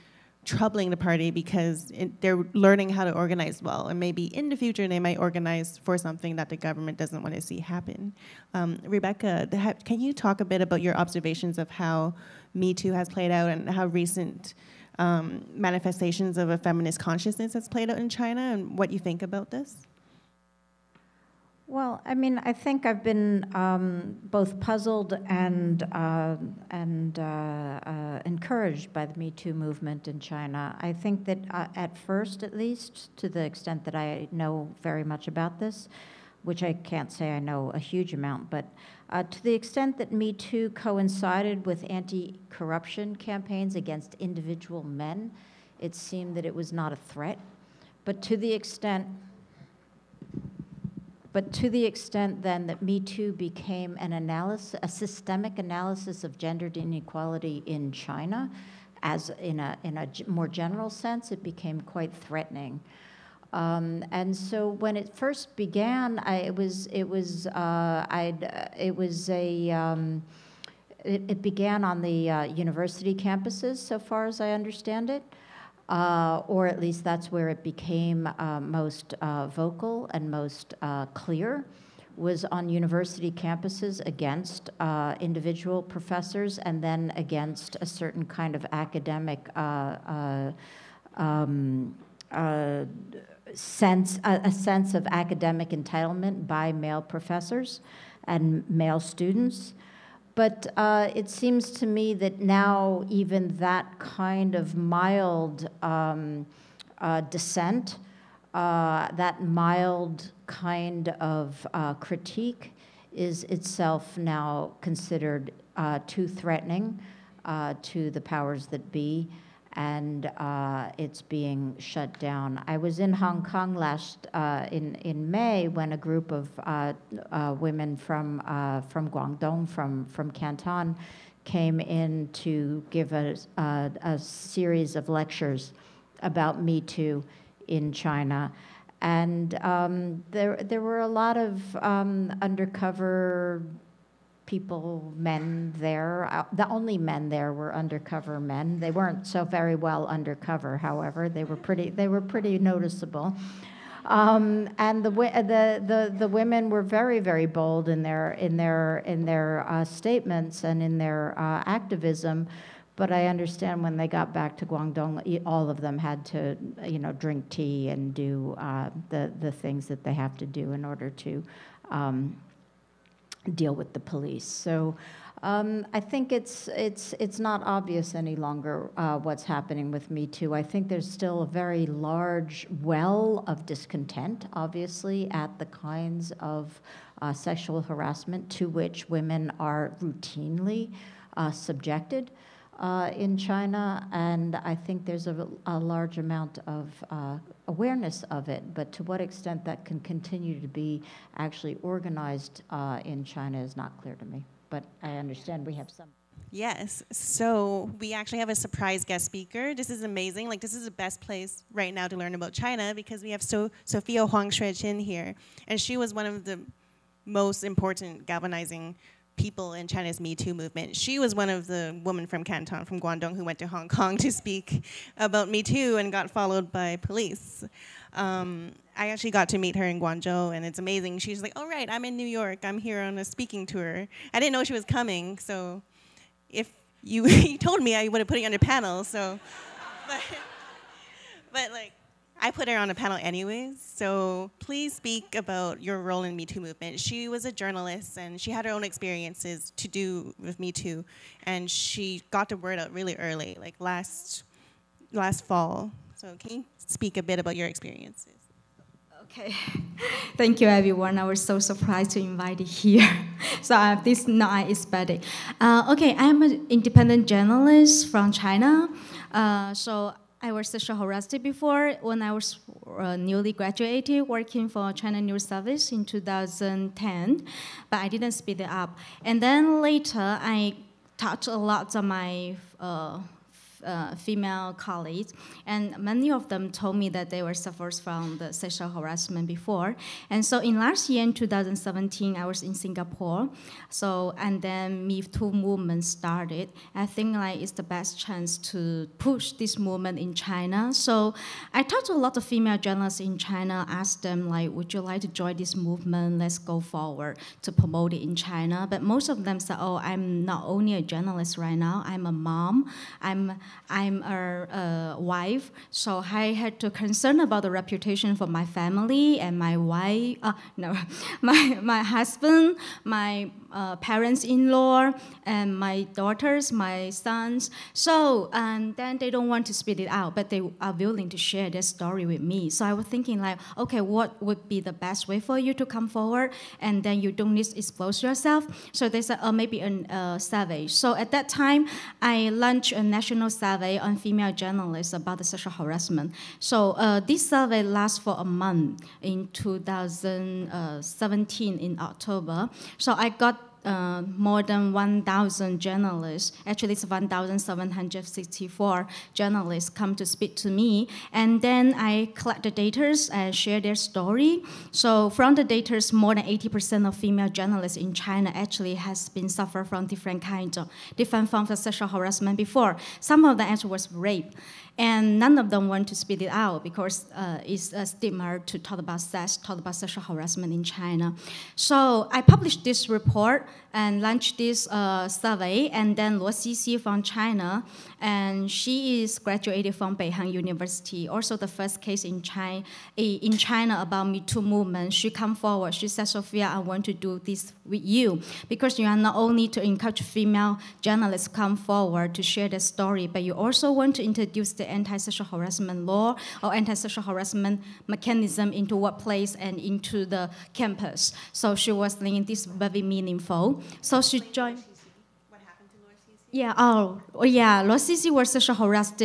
troubling the party because it, they're learning how to organize well, and maybe in the future they might organize for something that the government doesn't want to see happen. Um, Rebecca, can you talk a bit about your observations of how Me Too has played out and how recent um, manifestations of a feminist consciousness has played out in China, and what you think about this? Well, I mean, I think I've been um, both puzzled and uh, and uh, uh, encouraged by the Me Too movement in China. I think that uh, at first, at least, to the extent that I know very much about this, which I can't say I know a huge amount, but uh, to the extent that Me Too coincided with anti-corruption campaigns against individual men, it seemed that it was not a threat. But to the extent But to the extent then that Me Too became an analysis, a systemic analysis of gendered inequality in China, as in a, in a more general sense, it became quite threatening. Um, and so when it first began, I, it was it was uh, I'd, uh, it was a um, it, it, began on the uh, university campuses, so far as I understand it, uh, or at least that's where it became uh, most uh, vocal and most clear. Was on university campuses against individual professors and then against a certain kind of academic. Um, sense, a, a, sense of academic entitlement by male professors and male students. But uh, it seems to me that now even that kind of mild um, uh, dissent, uh, that mild kind of uh, critique is itself now considered uh, too threatening uh, to the powers that be and uh, it's being shut down. I was in Hong Kong last uh, in in May when a group of uh, uh women from uh, from Guangdong, from from Canton, came in to give a, a, a series of lectures about Me Too in China. And um, there, there were a lot of um, undercover people, men there. Uh, the only men there were undercover men. They weren't so very well undercover, however. They were pretty. They were pretty noticeable. Um, and the, the, the, the women were very, very bold in their, in their, in their uh, statements and in their uh, activism. But I understand when they got back to Guangdong, all of them had to, you know, drink tea and do uh, the, the things that they have to do in order to um, deal with the police. So um, I think it's, it's, it's not obvious any longer uh, what's happening with Me Too. I think there's still a very large well of discontent, obviously, at the kinds of uh, sexual harassment to which women are routinely uh, subjected uh, in China, and I think there's a, a large amount of uh, awareness of it. But to what extent that can continue to be actually organized uh, in China is not clear to me. But I understand we have some. Yes. So we actually have a surprise guest speaker. This is amazing. Like this is the best place right now to learn about China because we have so Sophia Huang Xueqin here, and she was one of the most important galvanizing people in China's Me Too movement. She was one of the women from Canton, from Guangdong, who went to Hong Kong to speak about Me Too and got followed by police. Um, I actually got to meet her in Guangzhou, and it's amazing. She's like, "All right, I'm in New York. I'm here on a speaking tour." I didn't know she was coming, so if you, you told me, I would have put you on a panel. So, but, but like, I put her on a panel anyways, so please speak about your role in Me Too movement. She was a journalist and she had her own experiences to do with Me Too, and she got the word out really early, like last last fall. So can you speak a bit about your experiences? Okay, thank you everyone. I was so surprised to invite here. so uh, this is not expected. Uh, okay, I'm an independent journalist from China. Uh, so I was a harassed before when I was uh, newly graduated working for China News Service in 2010, but I didn't speed it up. And then later, I talked a lot to my uh, uh, female colleagues, and many of them told me that they were suffers from the sexual harassment before. And so in last year, in 2017, I was in Singapore. So and then Me Too movement started. I think like it's the best chance to push this movement in China. So I talked to a lot of female journalists in China, asked them like, would you like to join this movement? Let's go forward to promote it in China. But most of them said, oh, I'm not only a journalist right now. I'm a mom. I'm I'm a, a, wife, so I had to concern about the reputation for my family and my wife. Uh, no, my my husband, my uh, parents-in-law and my daughters, my sons. So and then they don't want to spit it out, but they are willing to share their story with me. So I was thinking like, okay, what would be the best way for you to come forward, and then you don't need to expose yourself. So they said, oh, maybe a uh, survey. So at that time, I launched a national survey on female journalists about the sexual harassment. So uh, this survey lasts for a month in 2017 in October. So I got uh, more than 1,000 journalists, actually it's 1,764 journalists come to speak to me. And then I collect the data and share their story. So from the data, more than 80% of female journalists in China actually has been suffer from different kinds of, different forms of sexual harassment before. Some of them actually was rape. And none of them want to speak it out because uh, it's a stigma to talk about sex, talk about sexual harassment in China. So I published this report and launched this uh, survey, and then Luo Xixi from China, and she is graduated from Beihang University. Also, the first case in China, eh, in China about Me Too movement. She come forward. She said, Sophia, I want to do this with you because you are not only to encourage female journalists come forward to share their story, but you also want to introduce the anti-sexual harassment law or anti-sexual harassment mechanism into workplace and into the campus. So she was thinking this very meaningful. So she joined. Yeah, oh, oh yeah. Luo Xixi was sexually harassed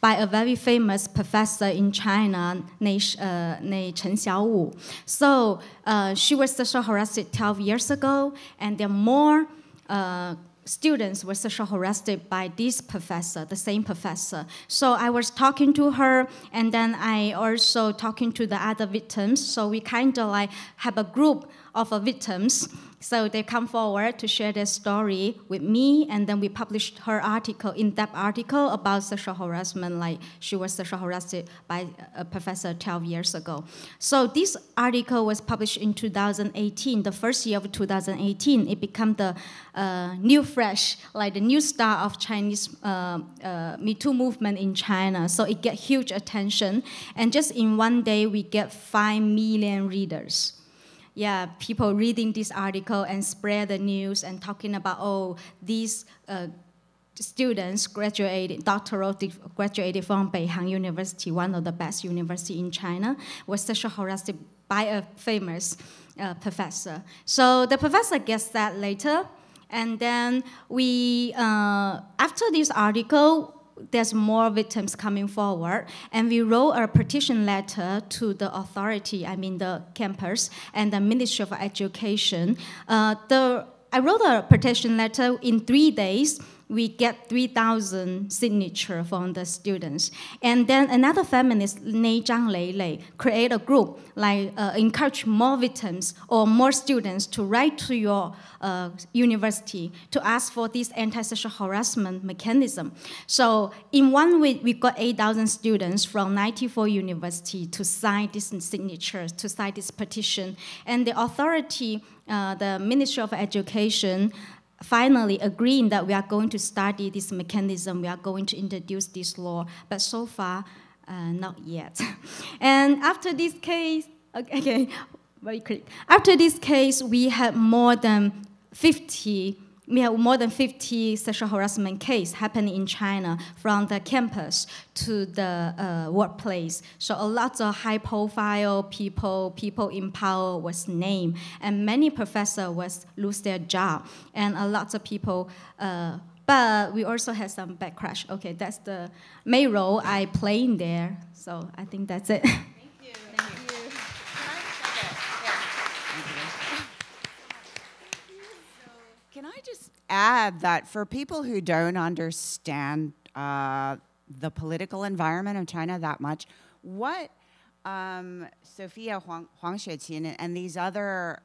by a very famous professor in China named, uh, Chen Xiaowu. So uh, she was sexually harassed 12 years ago, and there are more uh, students were sexually harassed by this professor, the same professor. So I was talking to her, and then I also talking to the other victims. So we kind of like have a group of victims so they come forward to share their story with me, and then we published her article, in-depth article about sexual harassment, like she was sexually harassed by a professor 12 years ago. So this article was published in 2018, the first year of 2018. It became the uh, new fresh, like the new star of Chinese uh, uh, Me Too movement in China. So it get huge attention, and just in one day we get five million readers yeah, people reading this article and spread the news and talking about, oh, these uh, students graduated, doctoral graduated from Beihang University, one of the best university in China, was sexually harassed by a famous uh, professor. So the professor gets that later, and then we, uh, after this article, there's more victims coming forward. And we wrote a petition letter to the authority, I mean the campus, and the Ministry of Education. Uh, the, I wrote a petition letter in three days we get 3,000 signatures from the students. And then another feminist named Zhang Leilei create a group, like uh, encourage more victims or more students to write to your uh, university to ask for this anti-sexual harassment mechanism. So in one week, we got 8,000 students from 94 universities to sign this signature, to sign this petition. And the authority, uh, the Ministry of Education, finally agreeing that we are going to study this mechanism, we are going to introduce this law, but so far, uh, not yet. and after this case, okay, very quick. After this case, we had more than 50 we have more than 50 sexual harassment cases happening in China from the campus to the uh, workplace. So a lot of high-profile people, people in power was named, and many professors was lose their job, and a lot of people. Uh, but we also had some backlash. Okay, that's the main role I play in there. So I think that's it. add that for people who don't understand uh, the political environment of China that much, what um, Sophia Huang, Huang Xueqin and these other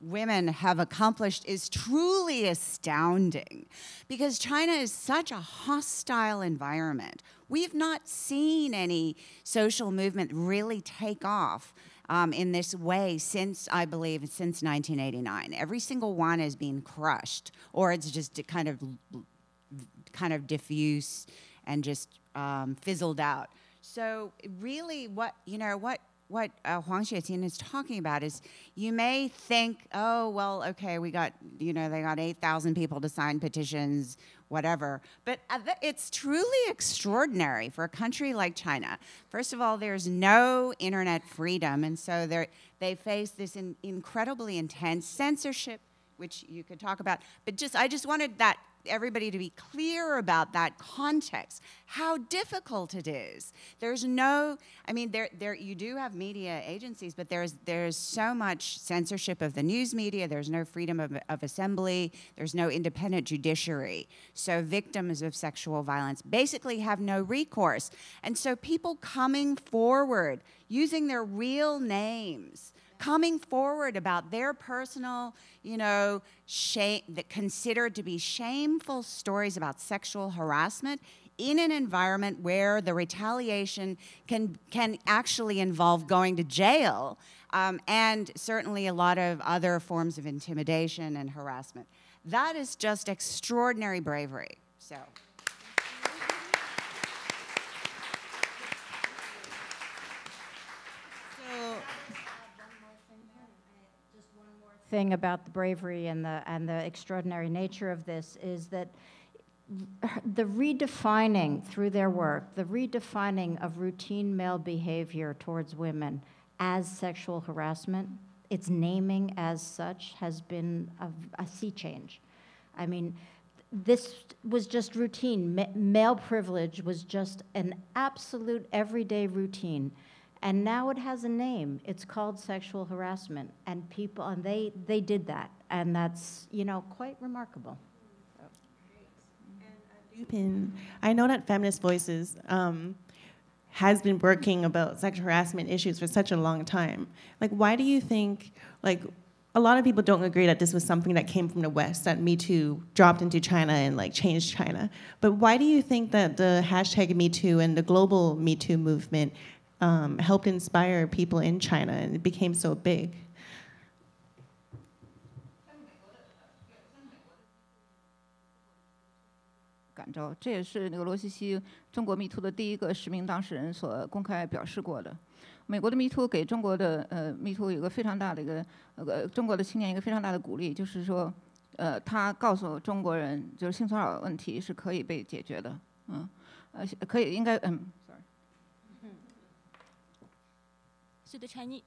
women have accomplished is truly astounding because China is such a hostile environment. We've not seen any social movement really take off um, in this way since, I believe, since 1989. Every single one has been crushed, or it's just kind of, kind of diffuse and just um, fizzled out. So really, what you know, what what uh, Huang Xueqin is talking about is you may think, oh, well, okay, we got, you know, they got 8,000 people to sign petitions, whatever. But uh, it's truly extraordinary for a country like China. First of all, there's no internet freedom, and so they face this in incredibly intense censorship, which you could talk about. But just, I just wanted that everybody to be clear about that context, how difficult it is. There's no, I mean, there, there, you do have media agencies, but there's, there's so much censorship of the news media. There's no freedom of, of assembly. There's no independent judiciary. So victims of sexual violence basically have no recourse. And so people coming forward using their real names coming forward about their personal, you know, shame, that considered to be shameful stories about sexual harassment in an environment where the retaliation can, can actually involve going to jail um, and certainly a lot of other forms of intimidation and harassment. That is just extraordinary bravery. So. Thing about the bravery and the, and the extraordinary nature of this is that the redefining through their work, the redefining of routine male behavior towards women as sexual harassment, its naming as such has been a, a sea change. I mean, this was just routine. Ma male privilege was just an absolute everyday routine. And now it has a name. It's called sexual harassment. And people, and they, they did that. And that's, you know, quite remarkable. I know that Feminist Voices um, has been working about sexual harassment issues for such a long time. Like, why do you think, like, a lot of people don't agree that this was something that came from the West, that Me Too dropped into China and like changed China. But why do you think that the hashtag Me Too and the global Me Too movement um, helped inspire people in China and it became so big. 感召，这也是那个罗西西中国 MeToo 的第一个实名当事人所公开表示过的。美国的 MeToo 给中国的呃 MeToo 有个非常大的一个呃中国的青年一个非常大的鼓励，就是说，呃，他告诉中国人，就是性骚扰问题是可以被解决的，嗯，呃，可以应该嗯。So the Chinese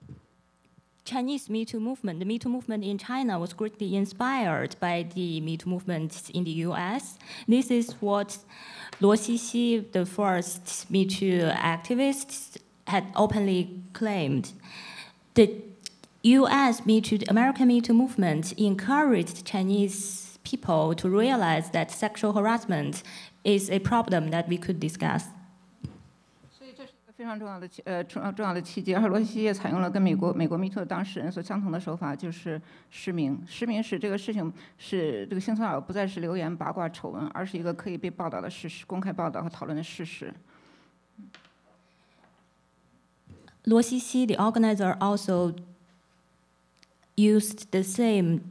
Chinese Me Too movement, the Me Too movement in China was greatly inspired by the Me Too movement in the US. This is what Luo Xixi, the first Me Too activist, had openly claimed. The US Me Too, the American Me Too movement encouraged Chinese people to realize that sexual harassment is a problem that we could discuss. 非常重要的呃重要重要的契机，而罗西也采用了跟美国美国密特当事人所相同的手法，就是实名。实名使这个事情是这个性骚扰不再是流言、八卦、丑闻，而是一个可以被报道的事实、公开报道和讨论的事实。罗西西，the organizer also used the same.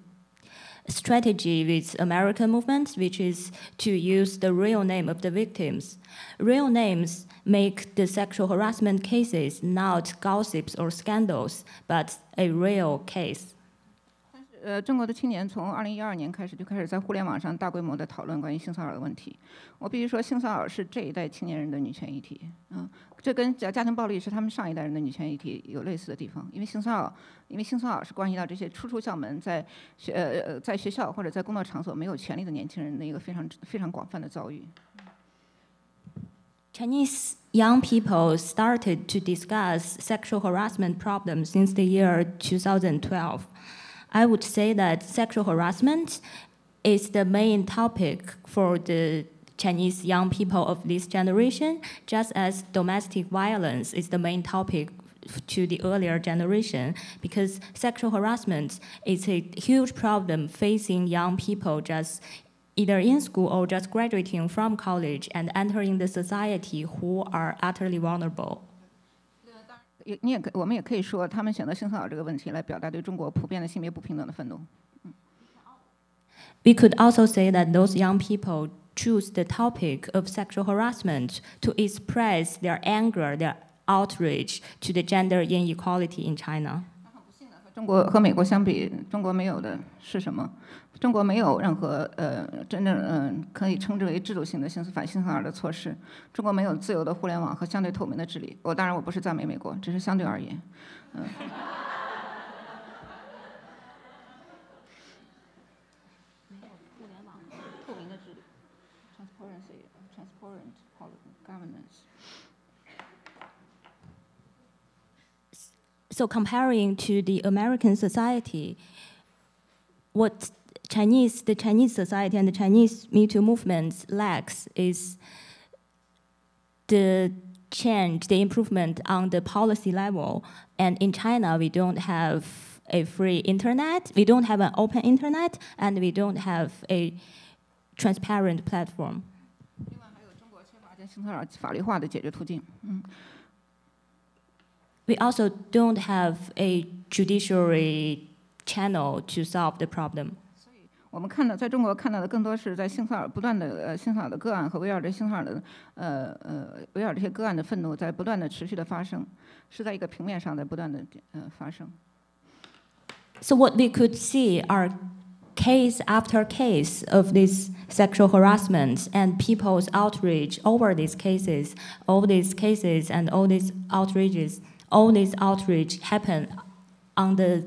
Strategy with American movements, which is to use the real name of the victims. Real names make the sexual harassment cases not gossips or scandals, but a real case. 呃，中国的青年从二零一二年开始就开始在互联网上大规模的讨论关于性骚扰的问题。我必须说，性骚扰是这一代青年人的女权议题。嗯，这跟家家庭暴力是他们上一代人的女权议题有类似的地方。因为性骚扰，因为性骚扰是关系到这些初出校门，在学呃在学校或者在工作场所没有权利的年轻人的一个非常非常广泛的遭遇。Chinese young people started to discuss sexual harassment problems since the year 2012. I would say that sexual harassment is the main topic for the Chinese young people of this generation, just as domestic violence is the main topic to the earlier generation, because sexual harassment is a huge problem facing young people just either in school or just graduating from college and entering the society who are utterly vulnerable. 也你也可，我们也可以说，他们选择性骚扰这个问题来表达对中国普遍的性别不平等的愤怒。We could also say that those young people choose the topic of sexual harassment to express their anger, their outrage to the gender inequality in China. 中国和美国相比，中国没有的是什么？ 中国没有任何呃真正嗯可以称之为制度性的性反性骚扰的措施。中国没有自由的互联网和相对透明的治理。我当然我不是赞美美国，只是相对而言，嗯。没有互联网透明的治理。transparent governance. So comparing to the American society, what Chinese, the Chinese society and the Chinese Me Too movement lacks is the change, the improvement on the policy level. And in China, we don't have a free internet, we don't have an open internet, and we don't have a transparent platform. 另外还有中国缺乏性骚扰法律化的解决途径。嗯。We also don't have a judiciary channel to solve the problem. 我们看到，在中国看到的更多是在性骚扰不断的呃性骚扰的个案和围绕着性骚扰的呃呃围绕这些个案的愤怒在不断的持续的发生，是在一个平面上在不断的呃发生。So what we could see are case after case of this sexual harassment and people's outrage over these cases, all these cases and all these outrages, all these outrage happen on the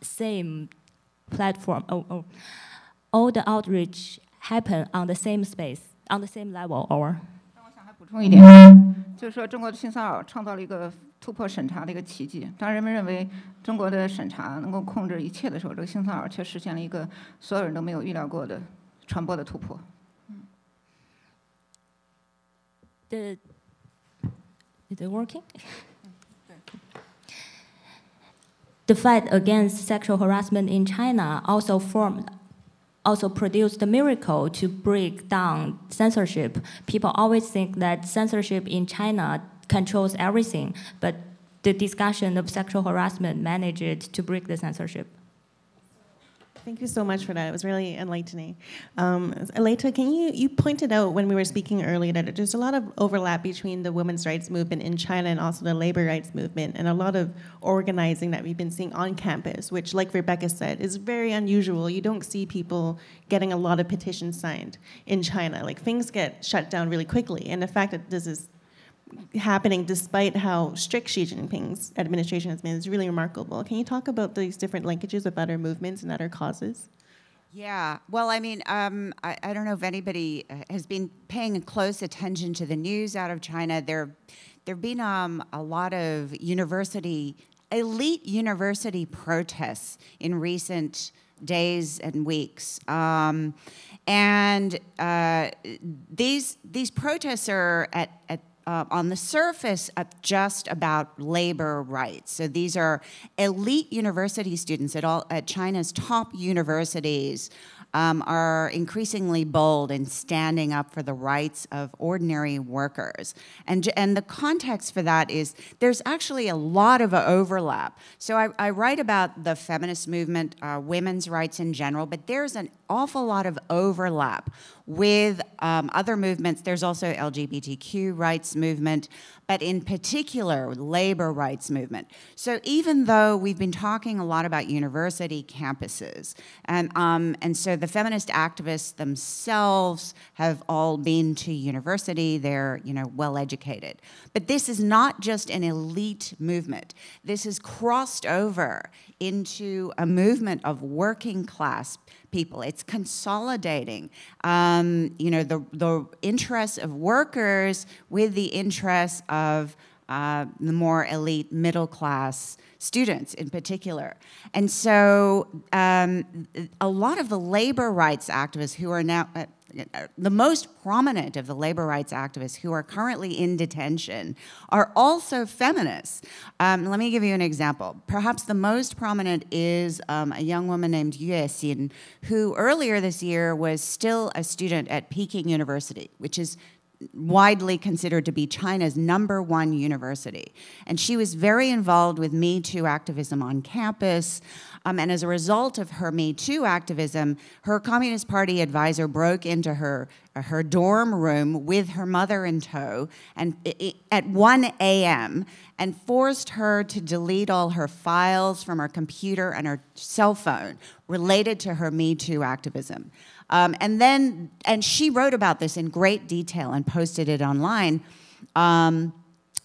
same platform. Oh, oh. All the outrage happen on the same space, on the same level, or. 我想还补充一点，就是说中国的性骚扰创造了一个突破审查的一个奇迹。当人们认为中国的审查能够控制一切的时候，这个性骚扰却实现了一个所有人都没有预料过的传播的突破。The is it working? The fight against sexual harassment in China also formed also produced the miracle to break down censorship. People always think that censorship in China controls everything, but the discussion of sexual harassment managed to break the censorship. Thank you so much for that. It was really enlightening. Um, Aleta, can you, you pointed out when we were speaking earlier that there's a lot of overlap between the women's rights movement in China and also the labor rights movement, and a lot of organizing that we've been seeing on campus, which, like Rebecca said, is very unusual. You don't see people getting a lot of petitions signed in China. Like things get shut down really quickly, and the fact that this is happening despite how strict Xi Jinping's administration has been is really remarkable. Can you talk about these different linkages with other movements and other causes? Yeah, well, I mean, um, I, I, don't know if anybody uh, has been paying close attention to the news out of China. There, there have been um, a lot of university, elite university protests in recent days and weeks. Um, and uh, these, these protests are at, at uh, on the surface just about labor rights. So these are elite university students at all at China's top universities um, are increasingly bold in standing up for the rights of ordinary workers. And, and the context for that is there's actually a lot of overlap. So I, I write about the feminist movement, uh, women's rights in general, but there's an awful lot of overlap with um, other movements. There's also LGBTQ rights movement, but in particular, labor rights movement. So even though we've been talking a lot about university campuses, and, um, and so the feminist activists themselves have all been to university, they're you know, well educated. But this is not just an elite movement. This has crossed over into a movement of working class people. It's consolidating, um, you know, the, the interests of workers with the interests of uh, the more elite middle class students in particular. And so um, a lot of the labor rights activists who are now, uh, the most prominent of the labor rights activists who are currently in detention are also feminists. Um, let me give you an example. Perhaps the most prominent is um, a young woman named Yue Xin, who earlier this year was still a student at Peking University, which is widely considered to be China's number one university. And she was very involved with Me Too activism on campus. Um, and as a result of her Me Too activism, her Communist Party advisor broke into her, her dorm room with her mother in tow and at 1 a.m. and forced her to delete all her files from her computer and her cell phone related to her Me Too activism. Um, and then, and she wrote about this in great detail and posted it online. Um,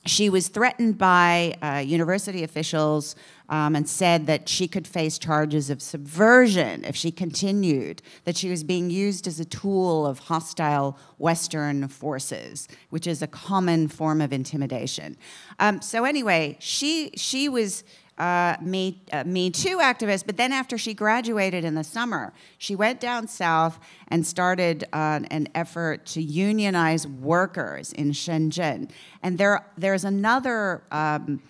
she was threatened by uh, university officials um, and said that she could face charges of subversion if she continued, that she was being used as a tool of hostile Western forces, which is a common form of intimidation. Um, so anyway, she she was. Uh, me, uh, me Too activist, but then after she graduated in the summer, she went down south and started uh, an effort to unionize workers in Shenzhen. And there, there's another um,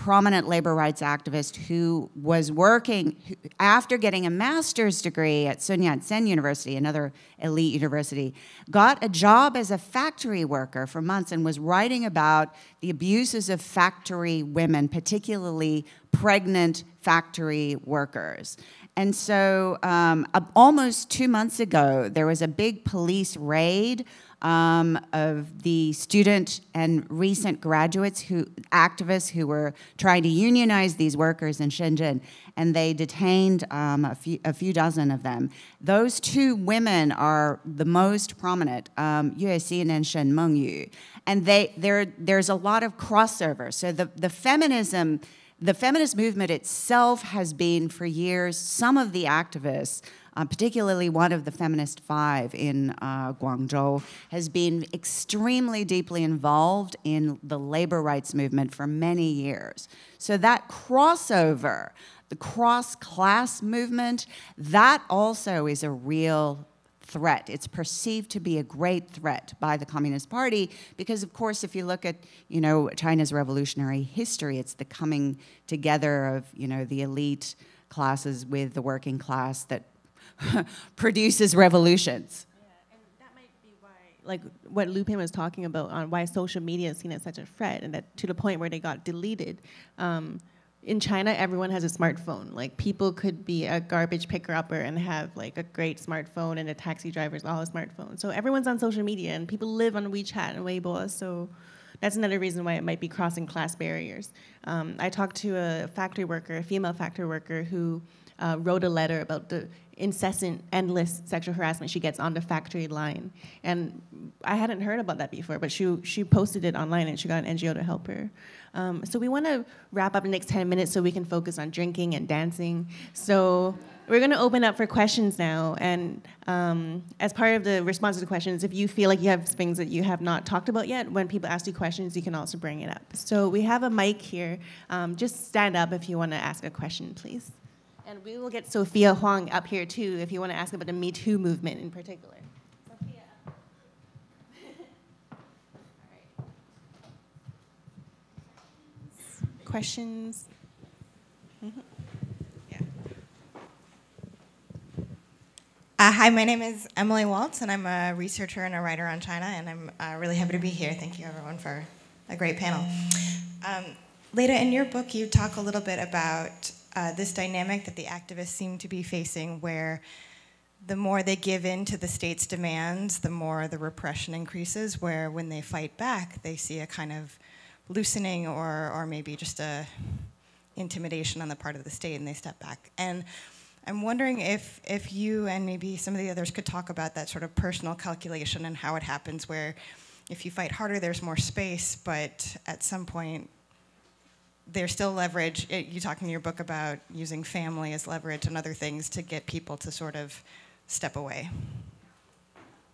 prominent labor rights activist who was working after getting a master's degree at Sun Yat-sen University, another elite university, got a job as a factory worker for months and was writing about the abuses of factory women, particularly pregnant factory workers. And so, um, almost two months ago, there was a big police raid um, of the student and recent graduates who activists who were trying to unionize these workers in Shenzhen, and they detained um, a, few, a few dozen of them. Those two women are the most prominent, um, Yue Xin and Shen Mengyu, and they there's a lot of crossover. So the the feminism the feminist movement itself has been for years, some of the activists uh, particularly one of the Feminist Five in uh, Guangzhou, has been extremely deeply involved in the labor rights movement for many years. So that crossover, the cross class movement, that also is a real threat. It's perceived to be a great threat by the Communist Party because, of course, if you look at you know China's revolutionary history, it's the coming together of you know the elite classes with the working class that produces revolutions. Yeah, and that might be why, like what Lü Pin was talking about on why social media is seen as such a threat, and that to the point where they got deleted. Um, in China, everyone has a smartphone. Like people could be a garbage picker upper and have like a great smartphone, and a taxi drivers all a smartphone. So everyone's on social media, and people live on WeChat and Weibo. So that's another reason why it might be crossing class barriers. Um, I talked to a factory worker, a female factory worker, who uh, wrote a letter about the incessant, endless sexual harassment she gets on the factory line. And I hadn't heard about that before, but she, she posted it online and she got an NGO to help her. Um, so we want to wrap up the next 10 minutes so we can focus on drinking and dancing. So we're going to open up for questions now. And um, as part of the response to the questions, if you feel like you have things that you have not talked about yet, when people ask you questions, you can also bring it up. So we have a mic here. Um, just stand up if you want to ask a question, please. And we will get Sophia Huang up here too if you want to ask about the Me Too movement in particular. Sophia. Questions? Mm -hmm. Yeah. Uh, hi, my name is Emily Waltz, and I'm a researcher and a writer on China, and I'm uh, really happy to be here. Thank you, everyone, for a great panel. Um, Leta, in your book, you talk a little bit about uh, this dynamic that the activists seem to be facing where the more they give in to the state's demands, the more the repression increases, where when they fight back, they see a kind of loosening or, or maybe just a intimidation on the part of the state and they step back. And I'm wondering if, if you and maybe some of the others could talk about that sort of personal calculation and how it happens where if you fight harder, there's more space, but at some point there's still leverage. It, you talk in your book about using family as leverage and other things to get people to sort of step away.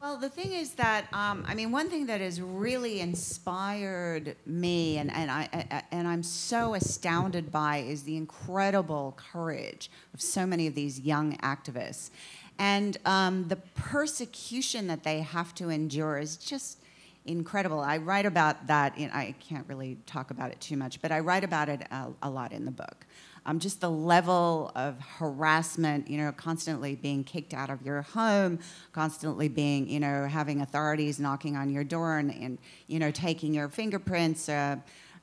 Well, the thing is that um, I mean, one thing that has really inspired me, and, and I, I and I'm so astounded by, is the incredible courage of so many of these young activists, and um, the persecution that they have to endure is just incredible. I write about that. In, I can't really talk about it too much, but I write about it a, a lot in the book. Um, just the level of harassment, you know, constantly being kicked out of your home, constantly being, you know, having authorities knocking on your door and, and you know, taking your fingerprints, uh,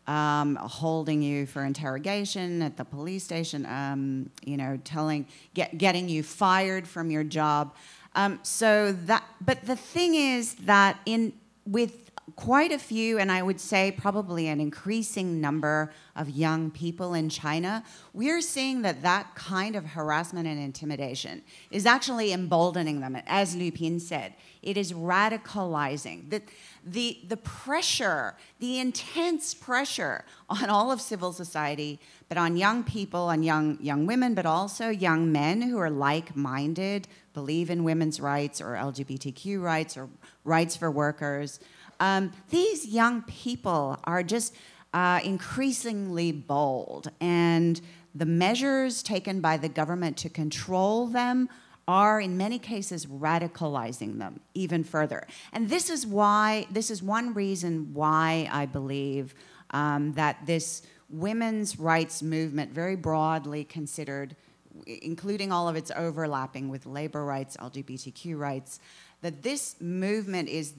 um, holding you for interrogation at the police station, um, you know, telling, get, getting you fired from your job. Um, so that, but the thing is that in with quite a few, and I would say probably an increasing number of young people in China, we're seeing that that kind of harassment and intimidation is actually emboldening them. As Lü Pin said, it is radicalizing. The, the, the pressure, the intense pressure on all of civil society, but on young people, on young, young women, but also young men who are like minded, believe in women's rights or LGBTQ rights or rights for workers. Um, these young people are just uh, increasingly bold, and the measures taken by the government to control them are in many cases radicalizing them even further. And this is why, this is one reason why I believe um, that this women's rights movement, very broadly considered, including all of its overlapping with labor rights, LGBTQ rights, that this movement is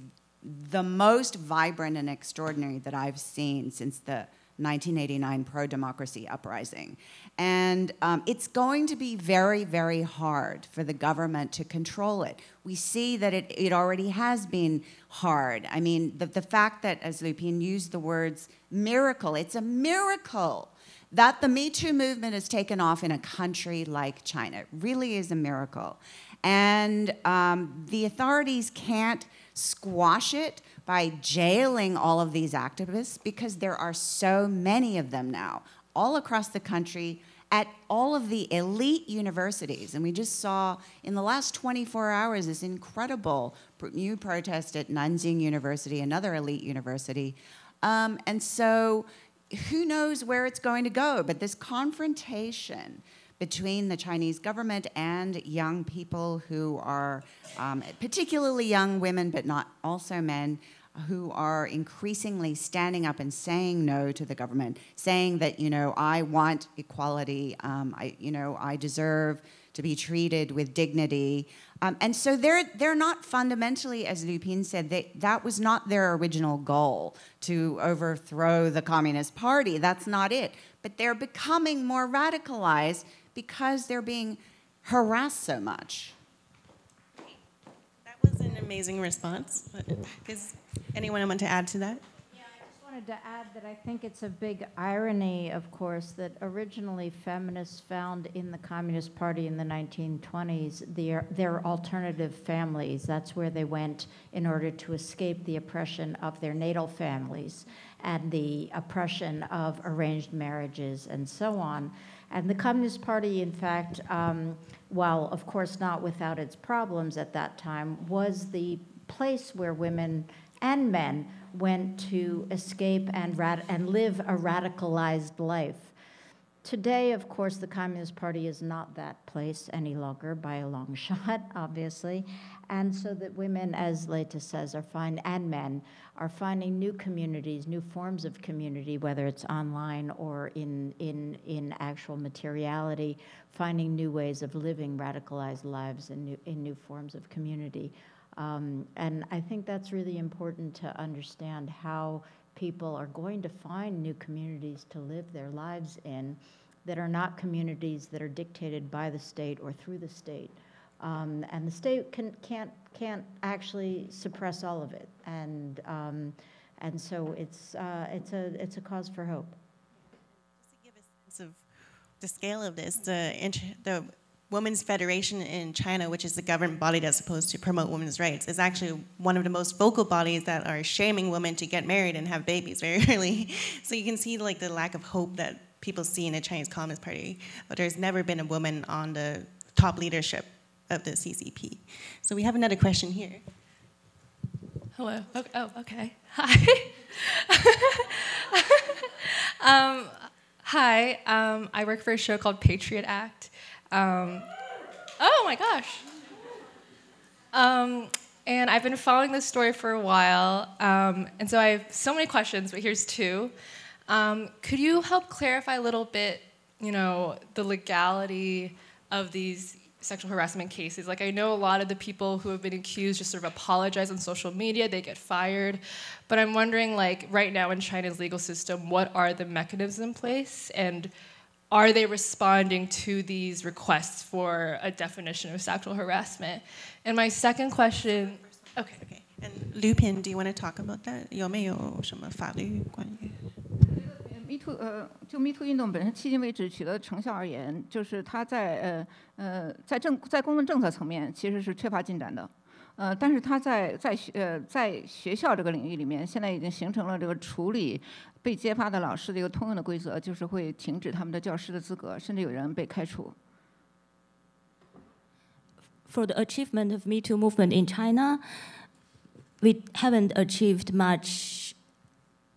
the most vibrant and extraordinary that I've seen since the 1989 pro democracy uprising. And um, it's going to be very, very hard for the government to control it. We see that it, it already has been hard. I mean, the, the fact that, as Lü Pin used the words miracle, it's a miracle that the Me Too movement has taken off in a country like China. It really is a miracle. And um, the authorities can't squash it by jailing all of these activists because there are so many of them now all across the country at all of the elite universities. And we just saw in the last 24 hours this incredible new protest at Nanjing University, another elite university. Um, and so who knows where it's going to go, but this confrontation between the Chinese government and young people who are, um, particularly young women, but not also men, who are increasingly standing up and saying no to the government, saying that, you know, I want equality, um, I, you know, I deserve to be treated with dignity. Um, and so they're, they're not fundamentally, as Lü Pin said, they, that was not their original goal to overthrow the Communist Party. That's not it. But they're becoming more radicalized because they're being harassed so much. That was an amazing response. Does anyone want to add to that? Yeah, I just wanted to add that I think it's a big irony, of course, that originally feminists found in the Communist Party in the 1920s their, their alternative families. That's where they went in order to escape the oppression of their natal families and the oppression of arranged marriages and so on. And the Communist Party, in fact, um, while of course not without its problems at that time, was the place where women and men went to escape and, and live a radicalized life. Today, of course, the Communist Party is not that place any longer by a long shot, obviously. And so that women, as Leta says, are finding, and men, are finding new communities, new forms of community, whether it's online or in, in, in actual materiality, finding new ways of living radicalized lives in new, in new forms of community. Um, and I think that's really important to understand how people are going to find new communities to live their lives in that are not communities that are dictated by the state or through the state. Um, and the state can, can't, can't actually suppress all of it. And, um, and so it's, uh, it's, a, it's a cause for hope. Just to give a sense of the scale of this, the, the Women's Federation in China, which is the government body that's supposed to promote women's rights, is actually one of the most vocal bodies that are shaming women to get married and have babies very early. So you can see like the lack of hope that people see in the Chinese Communist Party. But there's never been a woman on the top leadership of the CCP. So we have another question here. Hello. Oh, oh okay. Hi. um, hi. Um, I work for a show called Patriot Act. Um, oh my gosh. Um, and I've been following this story for a while, um, and so I have so many questions, but here's two. Um, could you help clarify a little bit, you know, the legality of these sexual harassment cases. Like I know a lot of the people who have been accused just sort of apologize on social media, they get fired. But I'm wondering like right now in China's legal system, what are the mechanisms in place and are they responding to these requests for a definition of sexual harassment? And my second question okay. okay. And Lü Pin, do you want to talk about that? 有没有什么法律关于？Me Too 呃，就 Me Too 运动本身，迄今为止取得成效而言，就是它在呃呃在政在公共政策层面其实是缺乏进展的，呃，但是它在在学呃在学校这个领域里面，现在已经形成了这个处理被揭发的老师的一个通用的规则，就是会停止他们的教师的资格，甚至有人被开除。for the achievement of Me Too movement in China, we haven't achieved much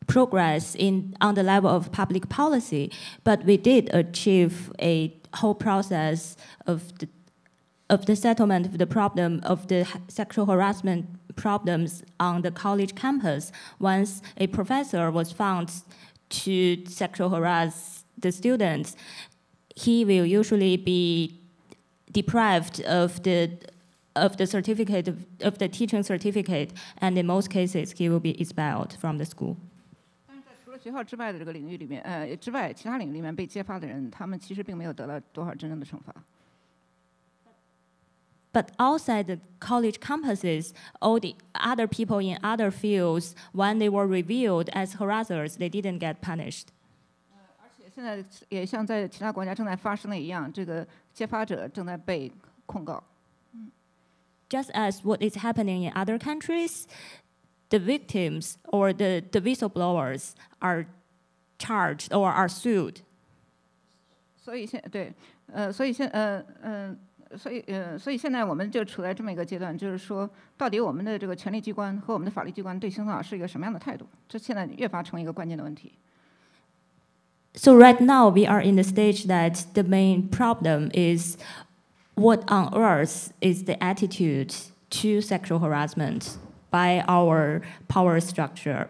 progress in on the level of public policy, but we did achieve a whole process of the of the settlement of the problem of the sexual harassment problems on the college campus. Once a professor was found to sexual harass the students, he will usually be deprived of the of the certificate of, of the teaching certificate, and in most cases, he will be expelled from the school. 但是在除了学校之外的这个领域里面，呃之外，其他领域里面被揭发的人，他们其实并没有得到多少真正的惩罚。 But outside the college campuses, all the other people in other fields, when they were revealed as harassers, they didn't get punished. 而且现在也像在其他国家正在发生的一样，这个揭发者正在被控告。 Just as what is happening in other countries, the victims or the, the whistleblowers are charged or are sued. 所以现对，呃，所以现呃嗯、所以呃，所以现在我们就处在这么一个阶段，就是说，到底我们的这个权力机关和我们的法律机关对性骚扰是一个什么样的态度？这现在越发成为一个关键的问题。 So right now we are in the stage that the main problem is what on earth is the attitude to sexual harassment by our power structure.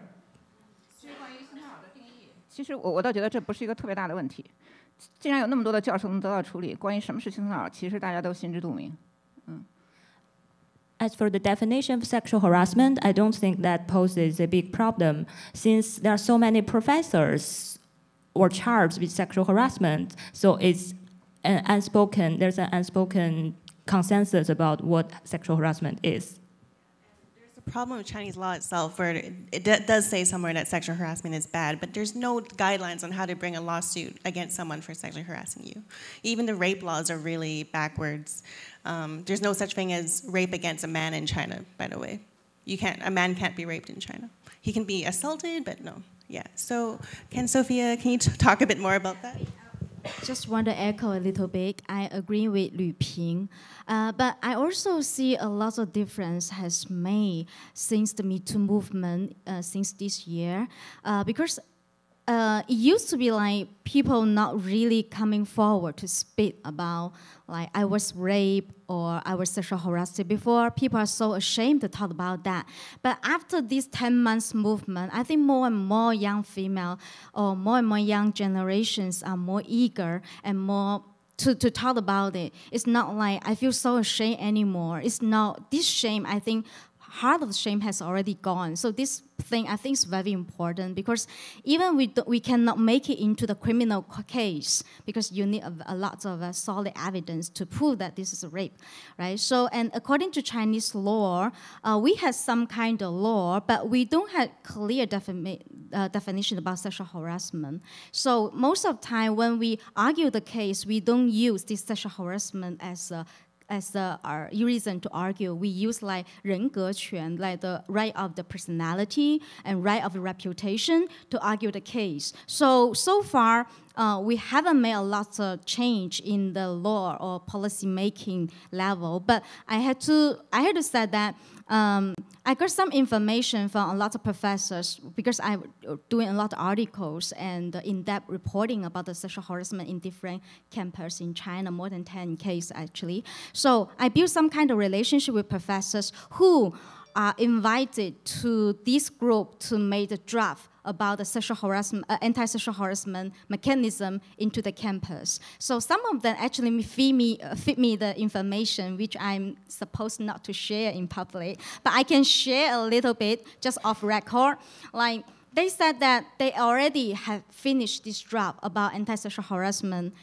其实我我倒觉得这不是一个特别大的问题。既然有那么多的教授能得到处理，关于什么是性骚扰，其实大家都心知肚明。 As for the definition of sexual harassment, I don't think that poses a big problem since there are so many professors were charged with sexual harassment. So it's an unspoken, there's an unspoken consensus about what sexual harassment is. Problem with Chinese law itself, where it, does say somewhere that sexual harassment is bad, but there's no guidelines on how to bring a lawsuit against someone for sexually harassing you. Even the rape laws are really backwards. Um, there's no such thing as rape against a man in China, by the way. You can't. A man can't be raped in China. He can be assaulted, but no. Yeah. So, can Sophia, can you talk a bit more about that? Just want to echo a little bit. I agree with Lu Ping, uh, but I also see a lot of difference has made since the Me Too movement uh, since this year, uh, because uh, it used to be like people not really coming forward to speak about like I was raped or I was sexual harassed before. People are so ashamed to talk about that. But after this 10 months movement, I think more and more young female or more and more young generations are more eager and more to, to talk about it. It's not like I feel so ashamed anymore. It's not this shame, I think heart of shame has already gone. So this thing I think is very important because even we do, we cannot make it into the criminal case because you need a, a lot of uh, solid evidence to prove that this is a rape, right? So and according to Chinese law, uh, we have some kind of law, but we don't have clear defini- uh, definition about sexual harassment. So most of the time when we argue the case, we don't use this sexual harassment as a as the our reason to argue, we use like 人格权, like the right of the personality and right of the reputation to argue the case. So so far, uh, we haven't made a lot of change in the law or policy making level. But I had to I had to say that um, I got some information from a lot of professors because I'm doing a lot of articles and in-depth reporting about the sexual harassment in different campuses in China, more than 10 cases actually. So I built some kind of relationship with professors who are invited to this group to make the draft about the sexual harassment, uh, anti-sexual harassment mechanism into the campus. So some of them actually feed me, uh, feed me the information which I'm supposed not to share in public, but I can share a little bit just off record. Like they said that they already have finished this draft about anti-sexual harassment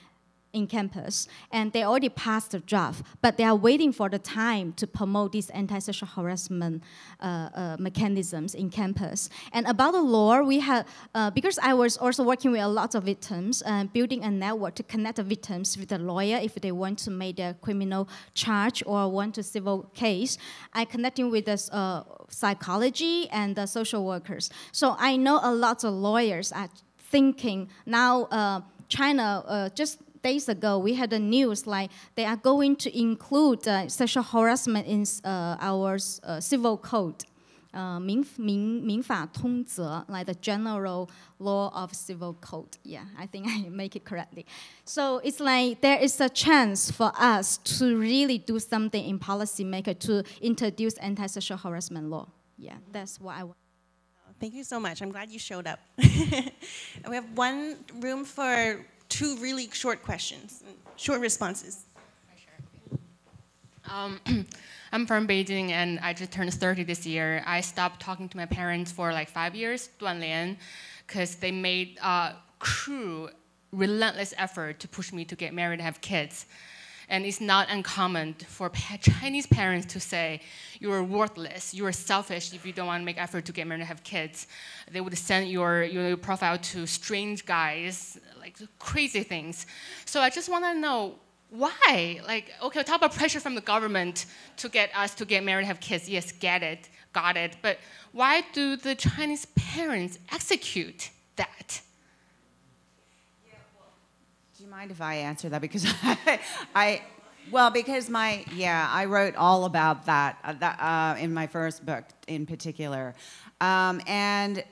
in campus, and they already passed the draft, but they are waiting for the time to promote these anti-sexual harassment uh, uh, mechanisms in campus. And about the law, we have, uh, because I was also working with a lot of victims, uh, building a network to connect the victims with the lawyer if they want to make their criminal charge or want to civil case. I connecting with the uh, psychology and the social workers. So I know a lot of lawyers are thinking now uh, China uh, just days ago, we had the news like they are going to include uh, sexual harassment in uh, our uh, civil code. Uh, 民民民法通则, like the general law of civil code. Yeah, I think I make it correctly. So it's like there is a chance for us to really do something in policymaker to introduce anti-sexual harassment law. Yeah, that's what I want. Thank you so much. I'm glad you showed up. and we have one room for two really short questions, short responses. Um, I'm from Beijing and I just turned 30 this year. I stopped talking to my parents for like five years, 断联, because they made a cruel, relentless effort to push me to get married and have kids. And it's not uncommon for Chinese parents to say, you are worthless, you are selfish if you don't want to make effort to get married and have kids. They would send your, your profile to strange guys, like crazy things. So I just want to know why? Like, okay, talk about pressure from the government to get us to get married have kids. Yes, get it, got it. But why do the Chinese parents execute that? Do you mind if I answer that? Because I, I well, because my, yeah, I wrote all about that, uh, that uh, in my first book in particular. Um, and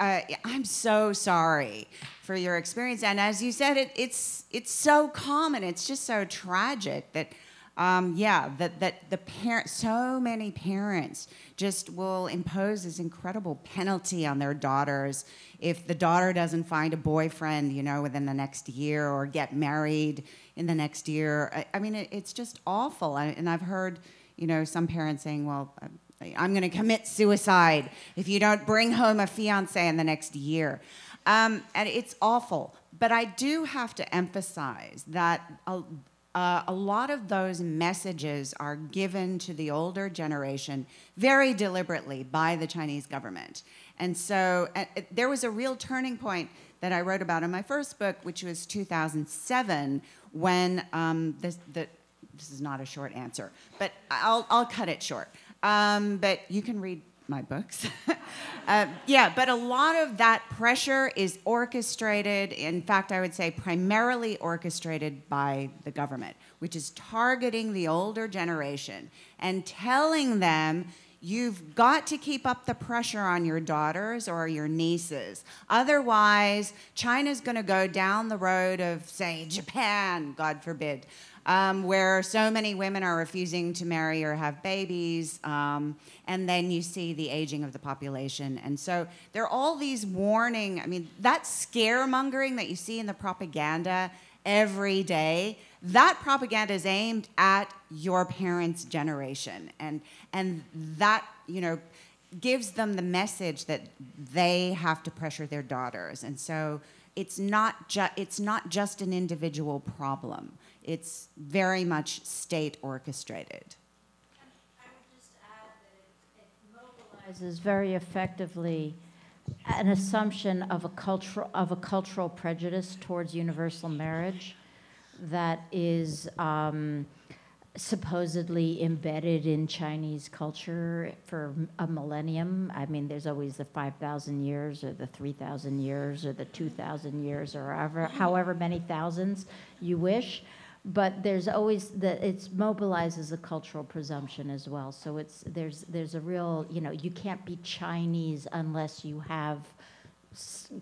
uh, I'm so sorry for your experience. And as you said, it, it's, it's so common, it's just so tragic that um, yeah, that, that the parent, so many parents just will impose this incredible penalty on their daughters if the daughter doesn't find a boyfriend, you know, within the next year or get married in the next year. I, I mean, it, it's just awful. I, and I've heard, you know, some parents saying, well, I'm going to commit suicide if you don't bring home a fiance in the next year. Um, and it's awful. But I do have to emphasize that a, uh, a lot of those messages are given to the older generation very deliberately by the Chinese government. And so uh, there was a real turning point that I wrote about in my first book, which was 2007, when um, this, the, this is not a short answer, but I'll, I'll cut it short. Um, but you can read my books. uh, yeah, but a lot of that pressure is orchestrated, in fact, I would say primarily orchestrated by the government, which is targeting the older generation and telling them you've got to keep up the pressure on your daughters or your nieces. Otherwise, China's going to go down the road of, say, Japan, God forbid um, where so many women are refusing to marry or have babies, um, and then you see the aging of the population. And so there are all these warning, I mean, that scaremongering that you see in the propaganda every day, that propaganda is aimed at your parents' generation. And, and that, you know, gives them the message that they have to pressure their daughters. And so it's not, ju- it's not just an individual problem it's very much state orchestrated. It mobilizes very effectively an assumption of a cultural of a cultural prejudice towards universal marriage that is um, supposedly embedded in Chinese culture for a millennium. I mean, there's always the 5,000 years or the 3,000 years or the 2,000 years or however, however many thousands you wish but there's always that it mobilizes a cultural presumption as well. So it's there's there's a real you know you can't be Chinese unless you have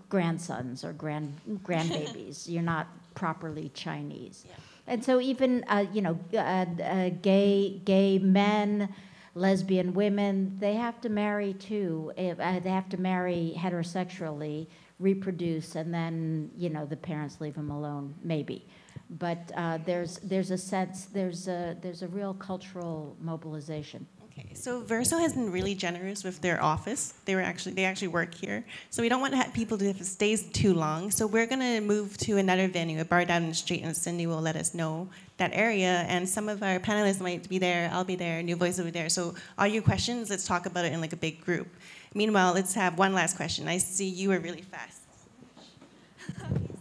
grandsons or grand grandbabies. You're not properly Chinese. Yeah. And so even uh, you know uh, uh, gay gay men lesbian women, they have to marry too. Uh, they have to marry heterosexually, reproduce, and then you know the parents leave them alone, maybe but uh, there's there's a sense there's a there's a real cultural mobilization. Okay, so Verso has been really generous with their office. They were actually they actually work here. So we don't want to have people to stay too long. So we're gonna move to another venue, a bar down the street, and Cindy will let us know that area. And some of our panelists might be there. I'll be there. NüVoices will be there. So all your questions, let's talk about it in like a big group. Meanwhile, let's have one last question. I see you are really fast.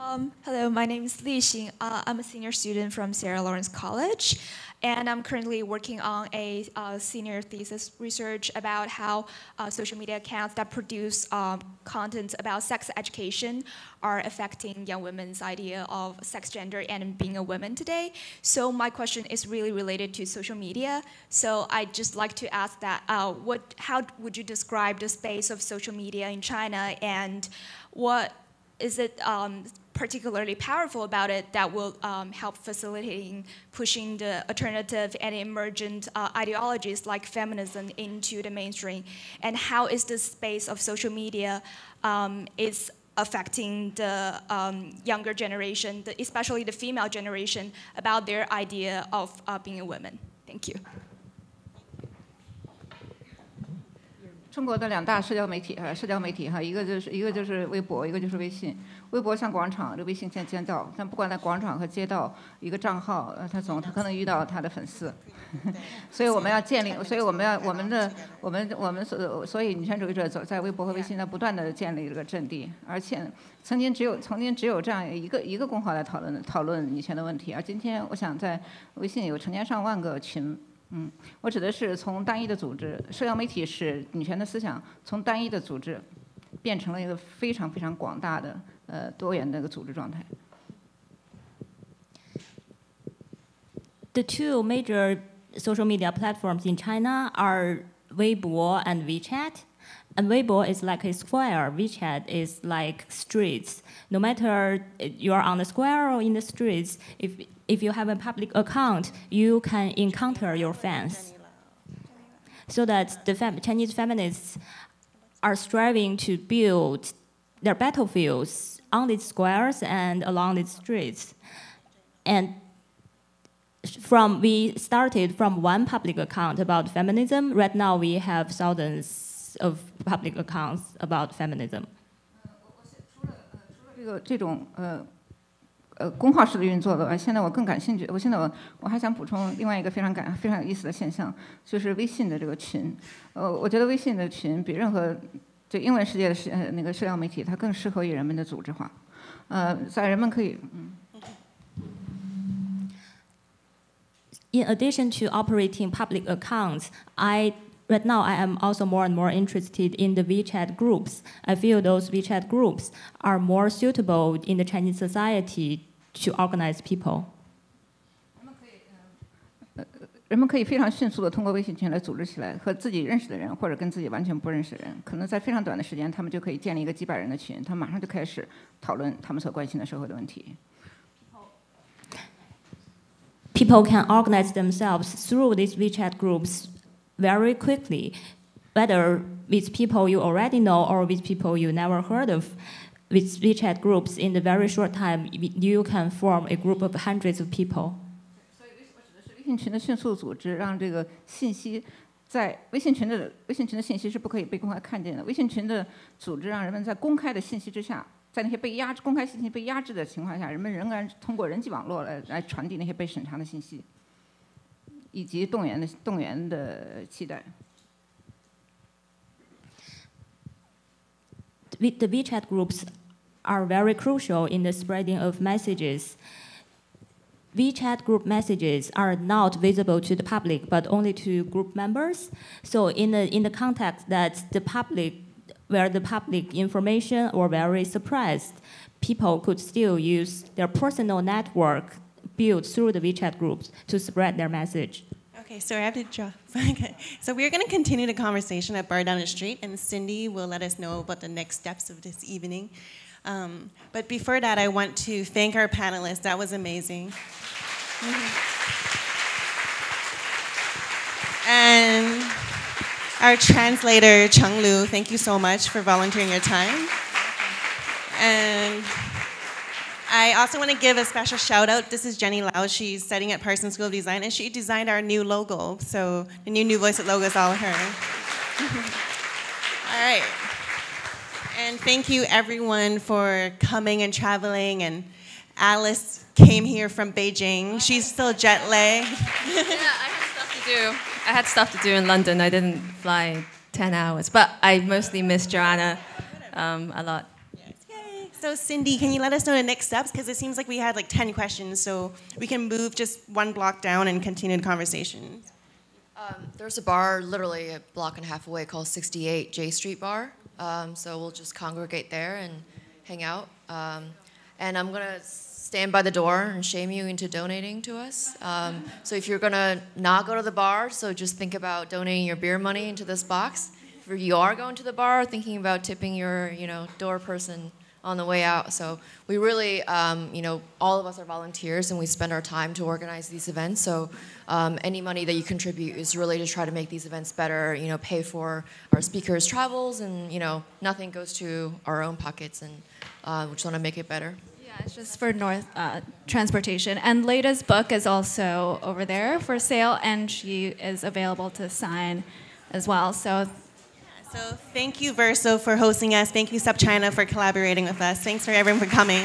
Um, hello, my name is Li Xing. Uh, I'm a senior student from Sarah Lawrence College, and I'm currently working on a uh, senior thesis research about how uh, social media accounts that produce um, content about sex education are affecting young women's idea of sex, gender, and being a woman today. So my question is really related to social media. So I'd just like to ask that, uh, what, how would you describe the space of social media in China, and what is it um, particularly powerful about it that will um, help facilitating pushing the alternative and emergent uh, ideologies like feminism into the mainstream? And how is the space of social media um, is affecting the um, younger generation, the, especially the female generation, about their idea of uh, being a woman? Thank you. 中国的两大社交媒体哈，社交媒体哈，一个就是一个就是微博，一个就是微信。微博像广场，这微信像街道。但不管在广场和街道，一个账号，呃，他总他可能遇到他的粉丝。所以我们要建立，所以我们要我们的我们我们所所以女权主义者走在微博和微信，在不断的建立这个阵地。而且曾经只有曾经只有这样一个一个公号来讨论讨论女权的问题，而今天我想在微信有成千上万个群。嗯，我指的是从单一的组织，社交媒体使女权的思想从单一的组织变成了一个非常非常广大的呃多元的一个组织状态。The two major social media platforms in China are Weibo and WeChat. And Weibo is like a square, WeChat is like streets. No matter you're on the square or in the streets, if if you have a public account, you can encounter your fans. So that the fem Chinese feminists are striving to build their battlefields on these squares and along these streets. And from we started from one public account about feminism. Right now we have thousands of public accounts about feminism. 这个这种呃 呃，公号式的运作的，现在我更感兴趣。我现在我我还想补充另外一个非常感非常有意思的现象，就是微信的这个群。呃，我觉得微信的群比任何就英文世界的社那个社交媒体，它更适合于人们的组织化。呃，在人们可以嗯。In addition to operating public accounts, I right now I am also more and more interested in the WeChat groups. I feel those WeChat groups are more suitable in the Chinese society to organize people. 人们可以非常迅速的通过微信群来组织起来，和自己认识的人或者跟自己完全不认识的人，可能在非常短的时间，他们就可以建立一个几百人的群，他们马上就开始讨论他们所关心的社会的问题。People can organize themselves through these WeChat groups very quickly, whether with people you already know or with people you never heard of. With WeChat groups, in the very short time, you can form a group of hundreds of people. 微信群的迅速组织，让这个信息在微信群的微信群的信息是不可以被公开看见的。微信群的组织让人们在公开的信息之下，在那些被压制、公开信息被压制的情况下，人们仍然通过人际网络来来传递那些被审查的信息，以及动员的动员的期待。The WeChat groups are very crucial in the spreading of messages. WeChat group messages are not visible to the public, but only to group members. So in the, in the context that the public, where the public information or very suppressed, people could still use their personal network built through the WeChat groups to spread their message. Okay, so I have to drop. Okay, so we're going to continue the conversation at Bar Down the Street, and Cindy will let us know about the next steps of this evening. Um, but before that, I want to thank our panelists. That was amazing. Mm-hmm. And our translator, Chung Lu, thank you so much for volunteering your time. And I also want to give a special shout out. This is Jenny Lau. She's studying at Parsons School of Design, and she designed our new logo. So the new New Voice at logo is all her. all right. And thank you everyone for coming and traveling. And Alice came here from Beijing. She's still jet lagged. yeah, I had stuff to do. I had stuff to do in London. I didn't fly 10 hours, but I mostly miss Joanna um, a lot. So Cindy, can you let us know the next steps? Because it seems like we had like 10 questions, so we can move just one block down and continue the conversation. Um, there's a bar literally a block and a half away called 68 J Street Bar. Um, so we'll just congregate there and hang out. Um, and I'm gonna stand by the door and shame you into donating to us. Um, so if you're gonna not go to the bar, so just think about donating your beer money into this box. If you are going to the bar, thinking about tipping your, you know, door person on the way out. So we really, um, you know, all of us are volunteers and we spend our time to organize these events. So um, any money that you contribute is really to try to make these events better, you know, pay for our speakers' travels and, you know, nothing goes to our own pockets and uh, we just want to make it better. Yeah, it's just for North uh, Transportation. And Leta's book is also over there for sale and she is available to sign as well. So so thank you, Verso, for hosting us. Thank you, SupChina, for collaborating with us. Thanks for everyone for coming.